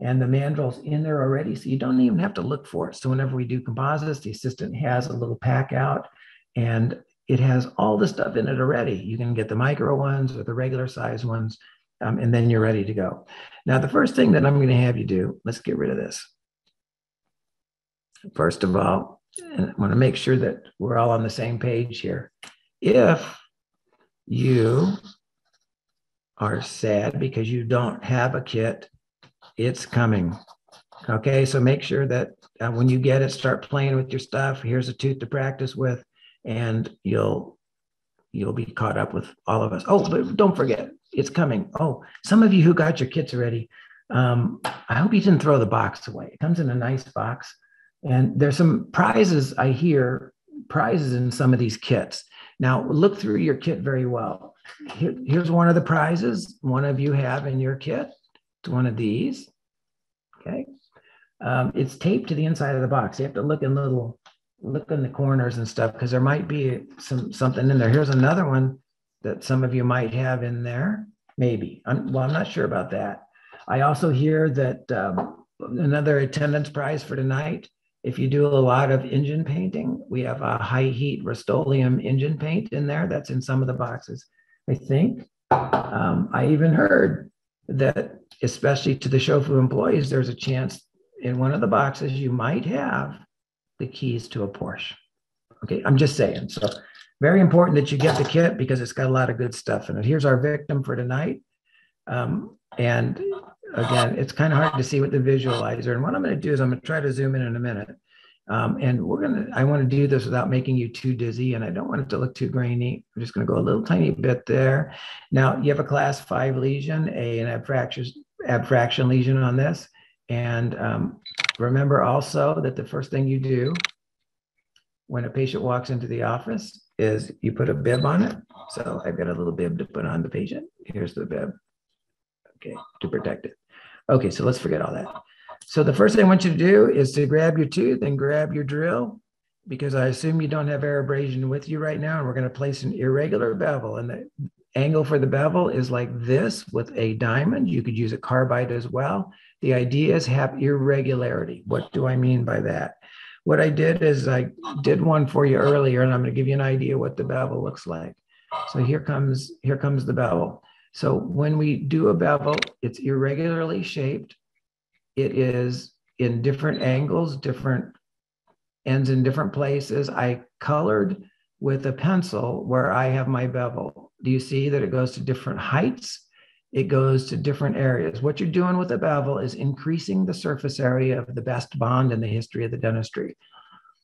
and the mandrel's in there already, so you don't even have to look for it. So whenever we do composites, the assistant has a little pack out, and it has all the stuff in it already. You can get the micro ones or the regular size ones, um, and then you're ready to go. Now, the first thing that I'm going to have you do, let's get rid of this. First of all, I want to make sure that we're all on the same page here. If you are sad because you don't have a kit, it's coming. Okay, so make sure that uh, when you get it, start playing with your stuff. Here's a tooth to practice with, and you'll you'll be caught up with all of us. Oh, but don't forget, it's coming. Oh, some of you who got your kits already, um, I hope you didn't throw the box away. It comes in a nice box. And there's some prizes I hear, prizes in some of these kits. Now, look through your kit very well. Here, here's one of the prizes one of you have in your kit. It's one of these. Okay. Um, it's taped to the inside of the box. You have to look in little, look in the corners and stuff because there might be some something in there. Here's another one that some of you might have in there. Maybe. I'm, well, I'm not sure about that. I also hear that um, another attendance prize for tonight. If you do a lot of engine painting, we have a high heat Rust-Oleum engine paint in there. That's in some of the boxes. I think. Um, I even heard that, especially to the Shofu employees, there's a chance in one of the boxes you might have the keys to a Porsche. Okay, I'm just saying. So, very important that you get the kit because it's got a lot of good stuff in it. Here's our victim for tonight. Um, and again, it's kind of hard to see with the visualizer. And what I'm going to do is I'm going to try to zoom in in a minute. Um, and we're going to, I want to do this without making you too dizzy and I don't want it to look too grainy. I'm just going to go a little tiny bit there. Now you have a class five lesion, a, an abfraction, abfraction lesion on this. And um, remember also that the first thing you do when a patient walks into the office is you put a bib on it. So I've got a little bib to put on the patient. Here's the bib, okay, to protect it. Okay, so let's forget all that. So the first thing I want you to do is to grab your tooth and grab your drill because I assume you don't have air abrasion with you right now. And we're going to place an irregular bevel. And the angle for the bevel is like this with a diamond. You could use a carbide as well. The idea is have irregularity. What do I mean by that? What I did is I did one for you earlier, and I'm going to give you an idea what the bevel looks like. So here comes here comes the bevel. So when we do a bevel, it's irregularly shaped it is in different angles, different ends in different places. I colored with a pencil where I have my bevel. Do you see that it goes to different heights? It goes to different areas. What you're doing with a bevel is increasing the surface area of the best bond in the history of the dentistry.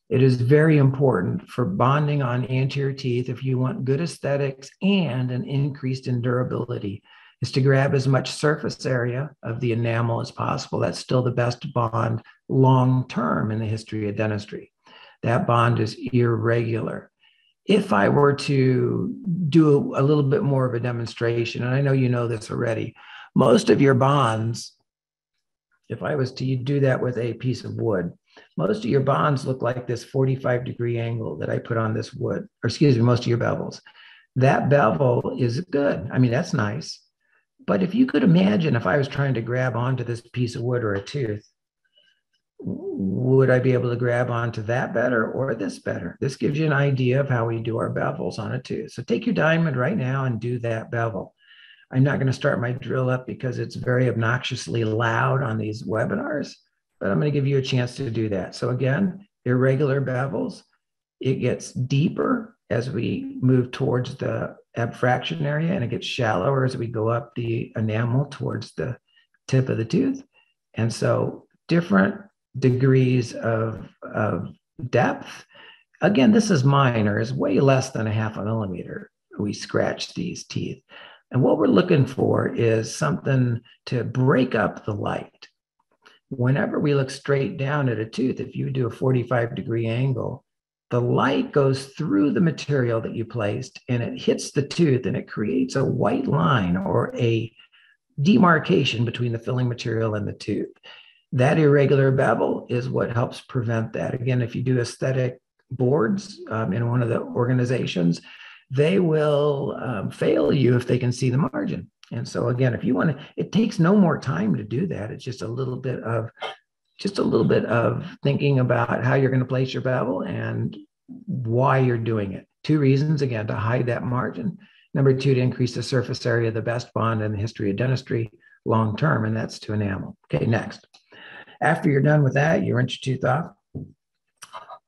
It is very important for bonding on anterior teeth if you want good aesthetics and an increased in durability is to grab as much surface area of the enamel as possible. That's still the best bond long term in the history of dentistry. That bond is irregular. If I were to do a, little bit more of a demonstration, and I know you know this already, most of your bonds, if I was to do that with a piece of wood, most of your bonds look like this 45 degree angle that I put on this wood, or excuse me, most of your bevels. That bevel is good. I mean, that's nice. But if you could imagine if I was trying to grab onto this piece of wood or a tooth, would I be able to grab onto that better or this better? This gives you an idea of how we do our bevels on a tooth. So take your diamond right now and do that bevel. I'm not going to start my drill up because it's very obnoxiously loud on these webinars, but I'm going to give you a chance to do that. So again, irregular bevels, it gets deeper as we move towards the abfraction area and it gets shallower as we go up the enamel towards the tip of the tooth. And so different degrees of, of depth. Again, this is minor, is way less than a half a millimeter. We scratch these teeth. And what we're looking for is something to break up the light. Whenever we look straight down at a tooth, if you do a 45 degree angle, the light goes through the material that you placed and it hits the tooth and it creates a white line or a demarcation between the filling material and the tooth. That irregular bevel is what helps prevent that. Again, if you do aesthetic boards um, in one of the organizations, they will um, fail you if they can see the margin. And so, again, if you want to, it takes no more time to do that. It's just a little bit of just a little bit of thinking about how you're going to place your bevel and why you're doing it. Two reasons, again, to hide that margin. Number two, to increase the surface area of the best bond in the history of dentistry long term, and that's to enamel. Okay, next. After you're done with that, you rinse your tooth off.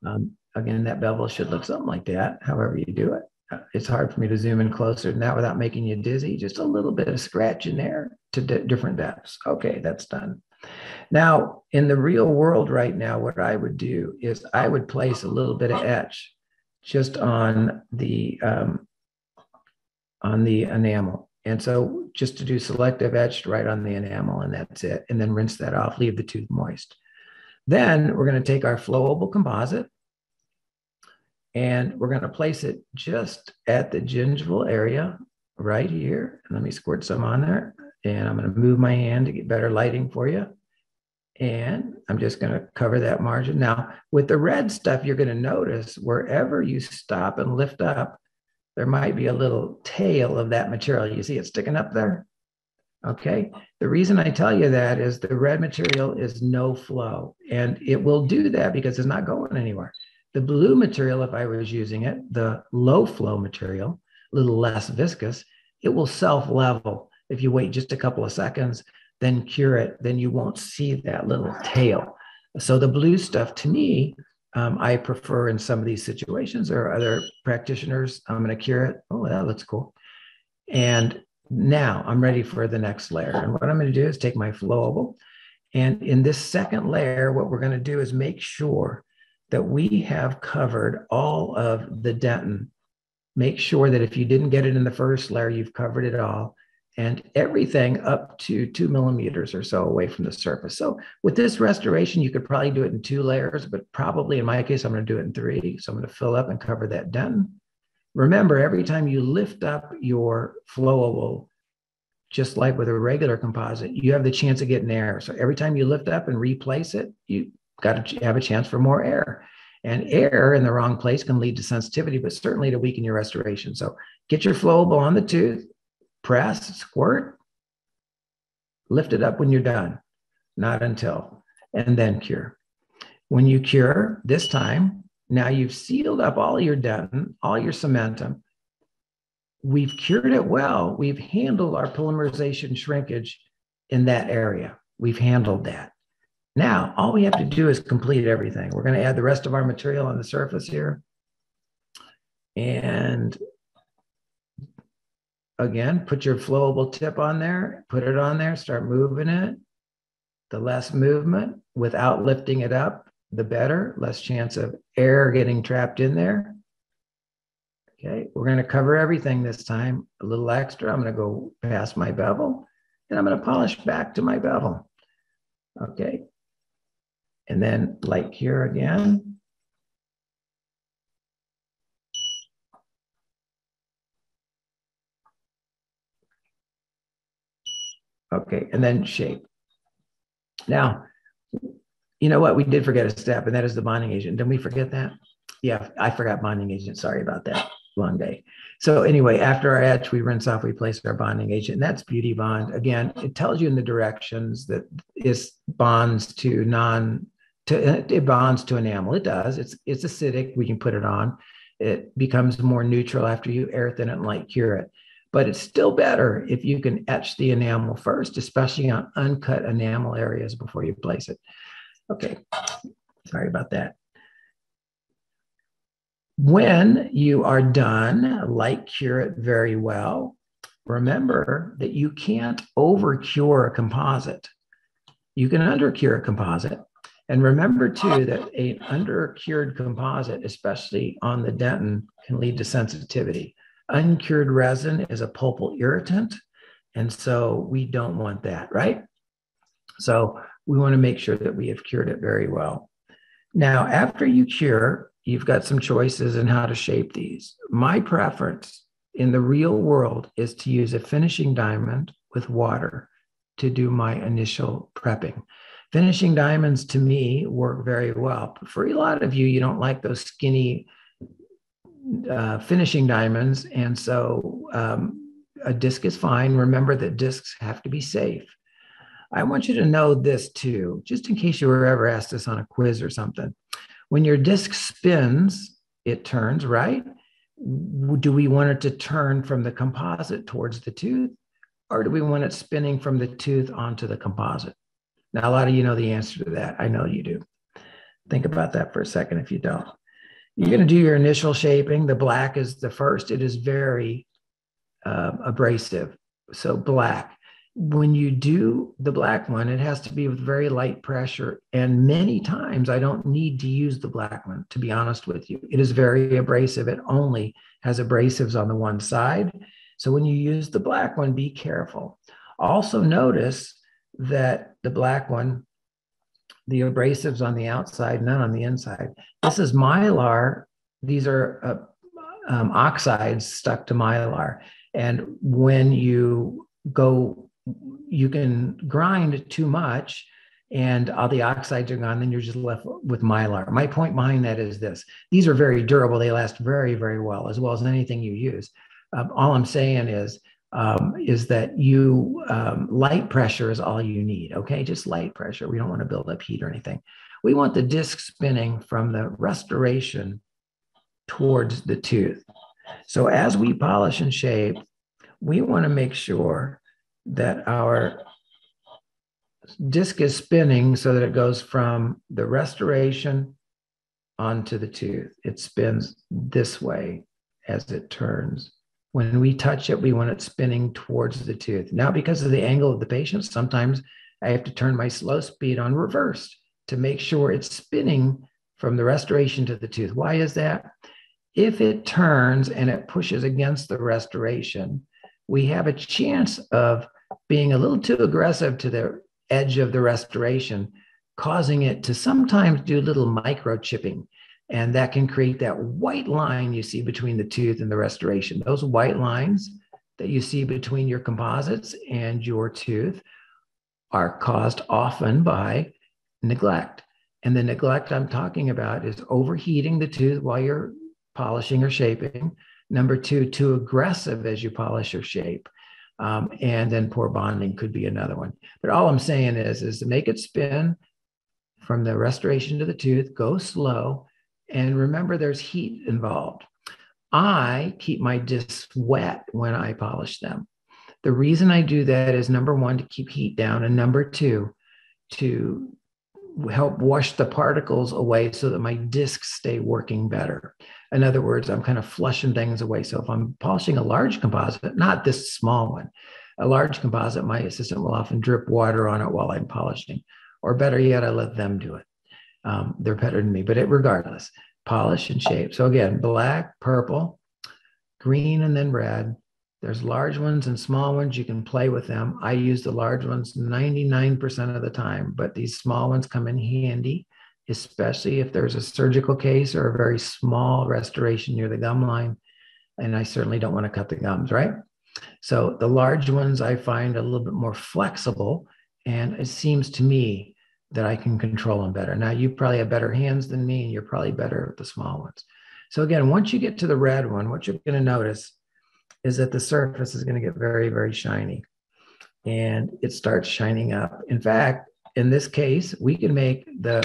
Um, again, that bevel should look something like that, however you do it. Uh, it's hard for me to zoom in closer than that without making you dizzy. Just a little bit of scratch in there to different depths. Okay, that's done. Now, in the real world right now, what I would do is I would place a little bit of etch just on the um, on the enamel. And so just to do selective etched right on the enamel and that's it. And then rinse that off, leave the tooth moist. Then we're going to take our flowable composite and we're going to place it just at the gingival area right here. And let me squirt some on there. And I'm going to move my hand to get better lighting for you. And I'm just going to cover that margin. Now, with the red stuff, you're going to notice wherever you stop and lift up, there might be a little tail of that material. You see it sticking up there? Okay. The reason I tell you that is the red material is no flow and it will do that because it's not going anywhere. The blue material, if I was using it, the low flow material, a little less viscous, it will self level. If you wait just a couple of seconds, then cure it, then you won't see that little tail. So the blue stuff to me, um, I prefer in some of these situations or other practitioners, I'm going to cure it. Oh, that looks cool. And now I'm ready for the next layer. And what I'm going to do is take my flowable. And in this second layer, what we're going to do is make sure that we have covered all of the dentin. Make sure that if you didn't get it in the first layer, you've covered it all and everything up to two millimeters or so away from the surface. So with this restoration, you could probably do it in two layers, but probably in my case, I'm to do it in three. So I'm to fill up and cover that dentin. Remember, every time you lift up your flowable, just like with a regular composite, you have the chance of getting air. So every time you lift up and replace it, you got to have a chance for more air. And air in the wrong place can lead to sensitivity, but certainly to weaken your restoration. So get your flowable on the tooth, press, squirt, lift it up when you're done, not until, and then cure. When you cure, this time, now you've sealed up all your dentin, all your cementum. We've cured it well. We've handled our polymerization shrinkage in that area. We've handled that. Now, all we have to do is complete everything. We're going to add the rest of our material on the surface here. And again, put your flowable tip on there, put it on there, start moving it. The less movement without lifting it up, the better, less chance of air getting trapped in there. Okay, we're going to cover everything this time. A little extra. I'm going to go past my bevel and I'm going to polish back to my bevel. Okay, and then like here again. Okay, and then shape. Now, you know what? We did forget a step, and that is the bonding agent. Didn't we forget that? Yeah, I forgot bonding agent. Sorry about that. Long day. So anyway, after our etch, we rinse off, we place our bonding agent, and that's BeautiBond. Again, it tells you in the directions that it bonds to non, to it bonds to enamel. It does. It's it's acidic. We can put it on. It becomes more neutral after you air thin it and light cure it. But it's still better if you can etch the enamel first, especially on uncut enamel areas before you place it. Okay, sorry about that. When you are done, light cure it very well. Remember that you can't over cure a composite. You can under cure a composite. And remember too that an under cured composite, especially on the dentin, can lead to sensitivity. Uncured resin is a pulpal irritant. And so we don't want that, right? So we want to make sure that we have cured it very well. Now, after you cure, you've got some choices in how to shape these. My preference in the real world is to use a finishing diamond with water to do my initial prepping. Finishing diamonds to me work very well. But for a lot of you, you don't like those skinny uh, finishing diamonds. And so um, a disc is fine. Remember that discs have to be safe. I want you to know this too, just in case you were ever asked this on a quiz or something. When your disc spins, it turns, right? Do we want it to turn from the composite towards the tooth? Or do we want it spinning from the tooth onto the composite? Now, a lot of you know the answer to that. I know you do. Think about that for a second if you don't. You're going to do your initial shaping. The black is the first. It is very uh, abrasive. So black. When you do the black one, it has to be with very light pressure. And many times I don't need to use the black one, to be honest with you. It is very abrasive. It only has abrasives on the one side. So when you use the black one, be careful. Also notice that the black one the abrasives on the outside, none on the inside. This is mylar. These are uh, um, oxides stuck to mylar. And when you go, you can grind too much and all the oxides are gone, then you're just left with mylar. My point behind that is this these are very durable, they last very, very well, as well as anything you use. Um, all I'm saying is um, is that you um, light pressure is all you need. Okay, just light pressure. We don't want to build up heat or anything. We want the disc spinning from the restoration towards the tooth. So as we polish and shape, we want to make sure that our disc is spinning so that it goes from the restoration onto the tooth. It spins this way as it turns. When we touch it, we want it spinning towards the tooth. Now, because of the angle of the patient, sometimes I have to turn my slow speed on reversed to make sure it's spinning from the restoration to the tooth. Why is that? If it turns and it pushes against the restoration, we have a chance of being a little too aggressive to the edge of the restoration, causing it to sometimes do little microchipping and that can create that white line you see between the tooth and the restoration. Those white lines that you see between your composites and your tooth are caused often by neglect. And the neglect I'm talking about is overheating the tooth while you're polishing or shaping. Number two, too aggressive as you polish or shape. Um, and then poor bonding could be another one. But all I'm saying is, is to make it spin from the restoration to the tooth, go slow, and remember, there's heat involved. I keep my discs wet when I polish them. The reason I do that is number one, to keep heat down, and number two, to help wash the particles away so that my discs stay working better. In other words, I'm kind of flushing things away. So if I'm polishing a large composite, not this small one, a large composite, my assistant will often drip water on it while I'm polishing. Or better yet, I let them do it. Um, they're better than me, but it, regardless, polish and shape. So again, black, purple, green, and then red. There's large ones and small ones. You can play with them. I use the large ones 99% of the time, but these small ones come in handy, especially if there's a surgical case or a very small restoration near the gum line. And I certainly don't want to cut the gums, right? So the large ones I find a little bit more flexible. And it seems to me that I can control them better. Now, you probably have better hands than me, and you're probably better at the small ones. So, again, once you get to the red one, what you're going to notice is that the surface is going to get very, very shiny and it starts shining up. In fact, in this case, we can make the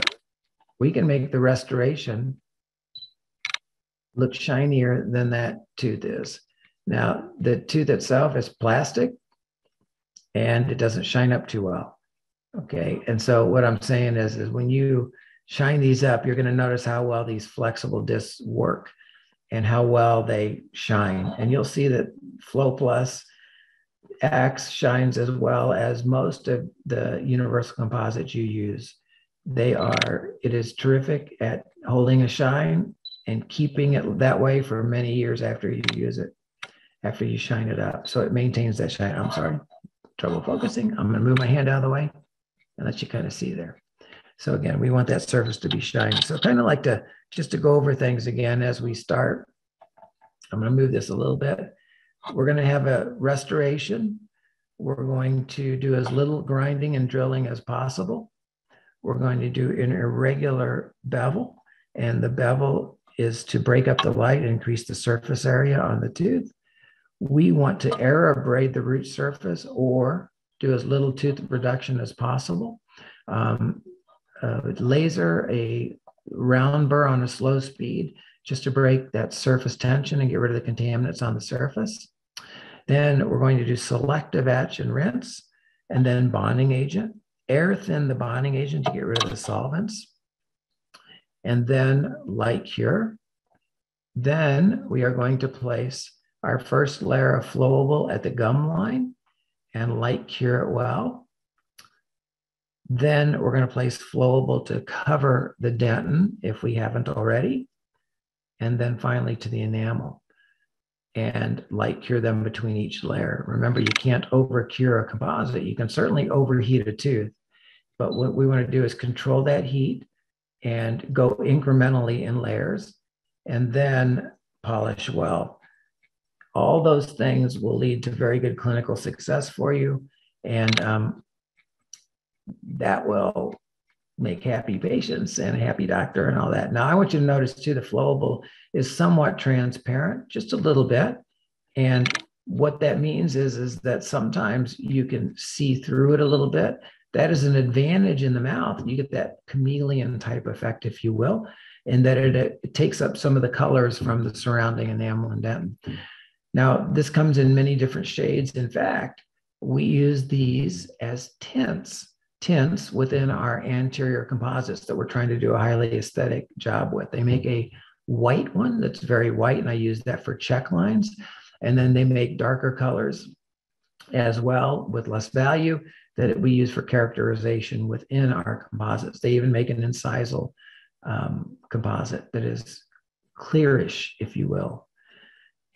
we can make the restoration look shinier than that tooth is. Now, the tooth itself is plastic and it doesn't shine up too well. Okay. And so what I'm saying is, is when you shine these up, you're going to notice how well these flexible discs work and how well they shine. And you'll see that Flow Plus X shines as well as most of the universal composites you use. They are, it is terrific at holding a shine and keeping it that way for many years after you use it, after you shine it up. So it maintains that shine. I'm sorry, trouble focusing. I'm going to move my hand out of the way and let you kind of see there. So again, we want that surface to be shiny. So kind of like to, just to go over things again as we start. I'm gonna move this a little bit. We're gonna have a restoration. We're going to do as little grinding and drilling as possible. We're going to do an irregular bevel and the bevel is to break up the light and increase the surface area on the tooth. We want to air abrade the root surface or do as little tooth reduction as possible. Um, uh, laser a round burr on a slow speed just to break that surface tension and get rid of the contaminants on the surface. Then we're going to do selective etch and rinse, and then bonding agent. Air thin the bonding agent to get rid of the solvents. And then light cure. Then we are going to place our first layer of flowable at the gum line and light cure it well. Then we're going to place flowable to cover the dentin if we haven't already. And then finally to the enamel and light cure them between each layer. Remember, you can't over cure a composite. You can certainly overheat a tooth, but what we want to do is control that heat and go incrementally in layers and then polish well all those things will lead to very good clinical success for you. And um, that will make happy patients and happy doctor and all that. Now, I want you to notice too the flowable is somewhat transparent, just a little bit. And what that means is, is that sometimes you can see through it a little bit. That is an advantage in the mouth. You get that chameleon type effect, if you will, and that it, it takes up some of the colors from the surrounding enamel and dentin. Now, this comes in many different shades. In fact, we use these as tints, tints within our anterior composites that we're trying to do a highly aesthetic job with. They make a white one that's very white, and I use that for check lines. And then they make darker colors as well with less value that we use for characterization within our composites. They even make an incisal um, composite that is clearish, if you will.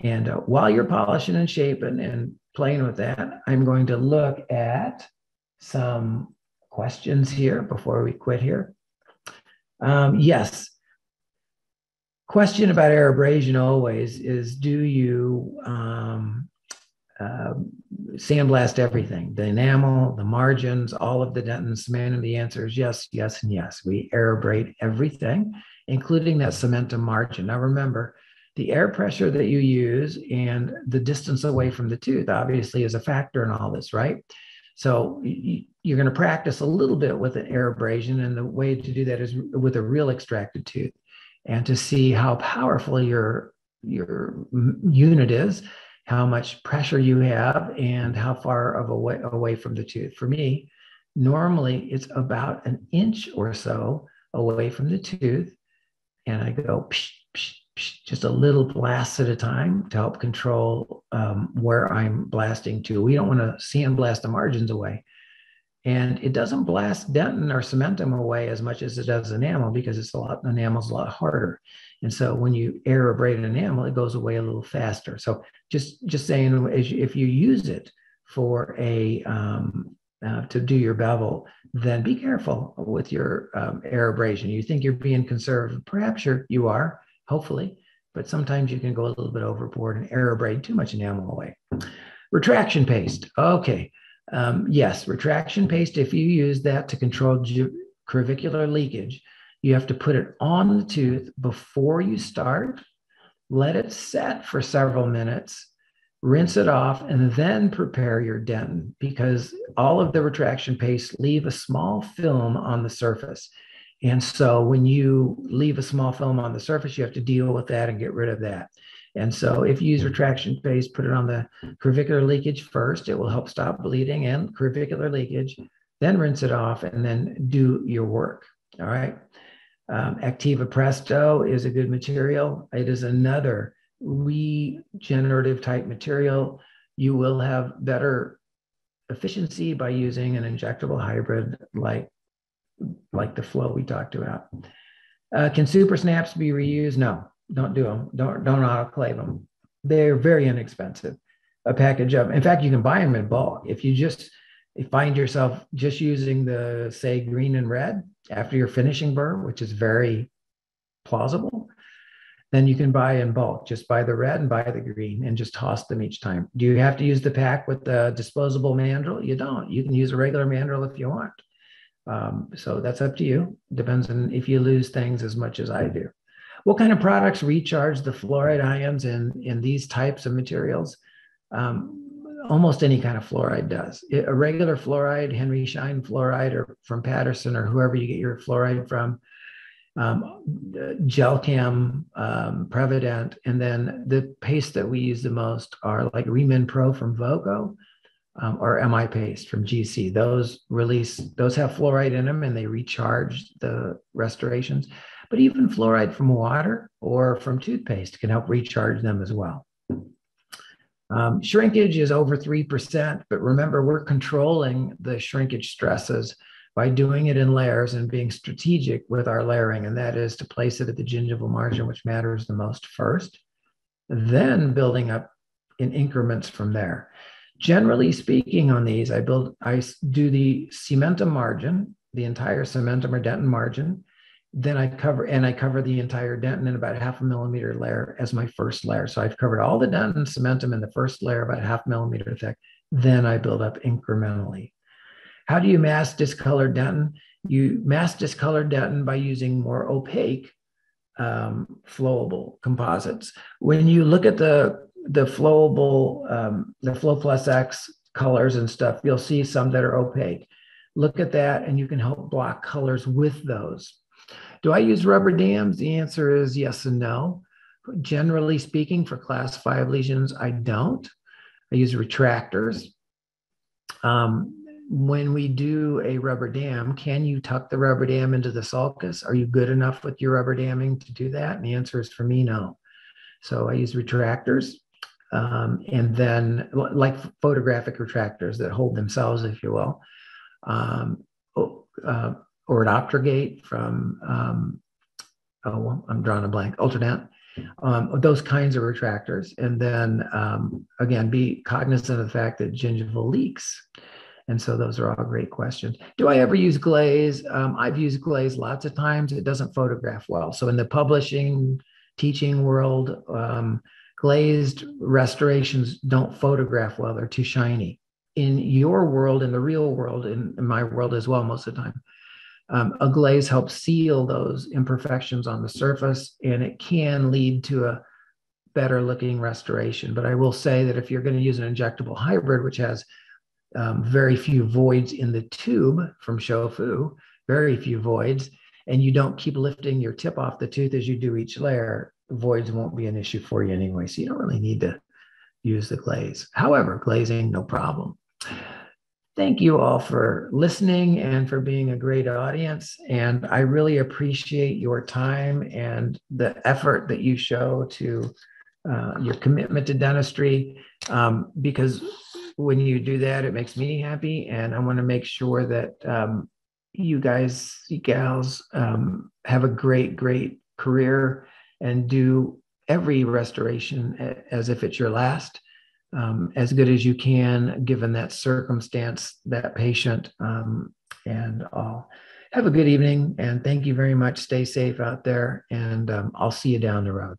And uh, while you're polishing and shaping and playing with that, I'm going to look at some questions here before we quit here. Um, yes, question about air abrasion always is do you um, uh, sandblast everything? The enamel the margins all of the dentin cement? And the answer is yes yes and yes. We air abrade everything including that cementum margin. Now remember the air pressure that you use and the distance away from the tooth obviously is a factor in all this right so you're going to practice a little bit with an air abrasion and the way to do that is with a real extracted tooth and to see how powerful your your unit is, how much pressure you have, and how far of away away from the tooth. For me, normally it's about an inch or so away from the tooth, and I go psh, psh, just a little blast at a time to help control um, where I'm blasting to. We don't want to sandblast the margins away. And it doesn't blast dentin or cementum away as much as it does enamel because it's a lot, enamel's a lot harder. And so when you air abrade enamel, it goes away a little faster. So just, just saying, if you use it for a, um, uh, to do your bevel, then be careful with your um, air abrasion. You think you're being conservative, perhaps you're, you are, hopefully, but sometimes you can go a little bit overboard and air abrade too much enamel away. Retraction paste. Okay. Um, yes, retraction paste, if you use that to control crevicular leakage, you have to put it on the tooth before you start, let it set for several minutes, rinse it off, and then prepare your dentin because all of the retraction paste leave a small film on the surface. And so when you leave a small film on the surface, you have to deal with that and get rid of that. And so if you use retraction paste, put it on the crevicular leakage first. It will help stop bleeding and crevicular leakage. Then rinse it off and then do your work. All right. Um, Activa Presto is a good material. It is another regenerative type material. You will have better efficiency by using an injectable hybrid like, like the flow we talked about. Uh, can super snaps be reused? No, don't do them. Don't don't autoclave them. They're very inexpensive. A package of, in fact, you can buy them in bulk. If you just find yourself just using the say green and red after your finishing burr, which is very plausible, then you can buy in bulk. Just buy the red and buy the green and just toss them each time. Do you have to use the pack with the disposable mandrel? You don't. You can use a regular mandrel if you want. Um, so that's up to you. Depends on if you lose things as much as I do. What kind of products recharge the fluoride ions in, in these types of materials? Um, almost any kind of fluoride does. A regular fluoride, Henry Schein fluoride, or from Patterson, or whoever you get your fluoride from, um, Gel-Kam, um, Prevident, and then the paste that we use the most are like Remin Pro from Voco um, or MI paste from GC. Those release, those have fluoride in them and they recharge the restorations. But even fluoride from water or from toothpaste can help recharge them as well. Um, shrinkage is over 3%, but remember, we're controlling the shrinkage stresses by doing it in layers and being strategic with our layering, and that is to place it at the gingival margin, which matters the most first, then building up in increments from there. Generally speaking, on these, I build, I do the cementum margin, the entire cementum or dentin margin, then I cover and I cover the entire dentin in about half a millimeter layer as my first layer. So I've covered all the dentin cementum in the first layer, about half millimeter thick. Then I build up incrementally. How do you mask discolored dentin? You mask discolored dentin by using more opaque um, flowable composites. When you look at the the flowable, um, the Flow Plus X colors and stuff, you'll see some that are opaque. Look at that and you can help block colors with those. Do I use rubber dams? The answer is yes and no. Generally speaking, for class five lesions, I don't. I use retractors. Um, when we do a rubber dam, can you tuck the rubber dam into the sulcus? Are you good enough with your rubber damming to do that? And the answer is for me, no. So I use retractors. Um, and then like photographic retractors that hold themselves, if you will, um, uh, or an OptraGate from, um, oh, I'm drawing a blank, Ultradent um, those kinds of retractors. And then um, again, be cognizant of the fact that gingival leaks. And so those are all great questions. Do I ever use glaze? Um, I've used glaze lots of times. It doesn't photograph well. So in the publishing, teaching world, um, glazed restorations don't photograph well. They're too shiny. In your world, in the real world, in, in my world as well, most of the time, um, a glaze helps seal those imperfections on the surface, and it can lead to a better looking restoration. But I will say that if you're going to use an injectable hybrid, which has um, very few voids in the tube from Shofu, very few voids, and you don't keep lifting your tip off the tooth as you do each layer, voids won't be an issue for you anyway. So you don't really need to use the glaze. However, glazing, no problem thank you all for listening and for being a great audience. And I really appreciate your time and the effort that you show to uh, your commitment to dentistry um, because when you do that, it makes me happy. And I want to make sure that um, you guys, you gals, um, have a great, great career and do every restoration as if it's your last um, as good as you can, given that circumstance, that patient, um, and all. Have a good evening and thank you very much. Stay safe out there, and um, I'll see you down the road.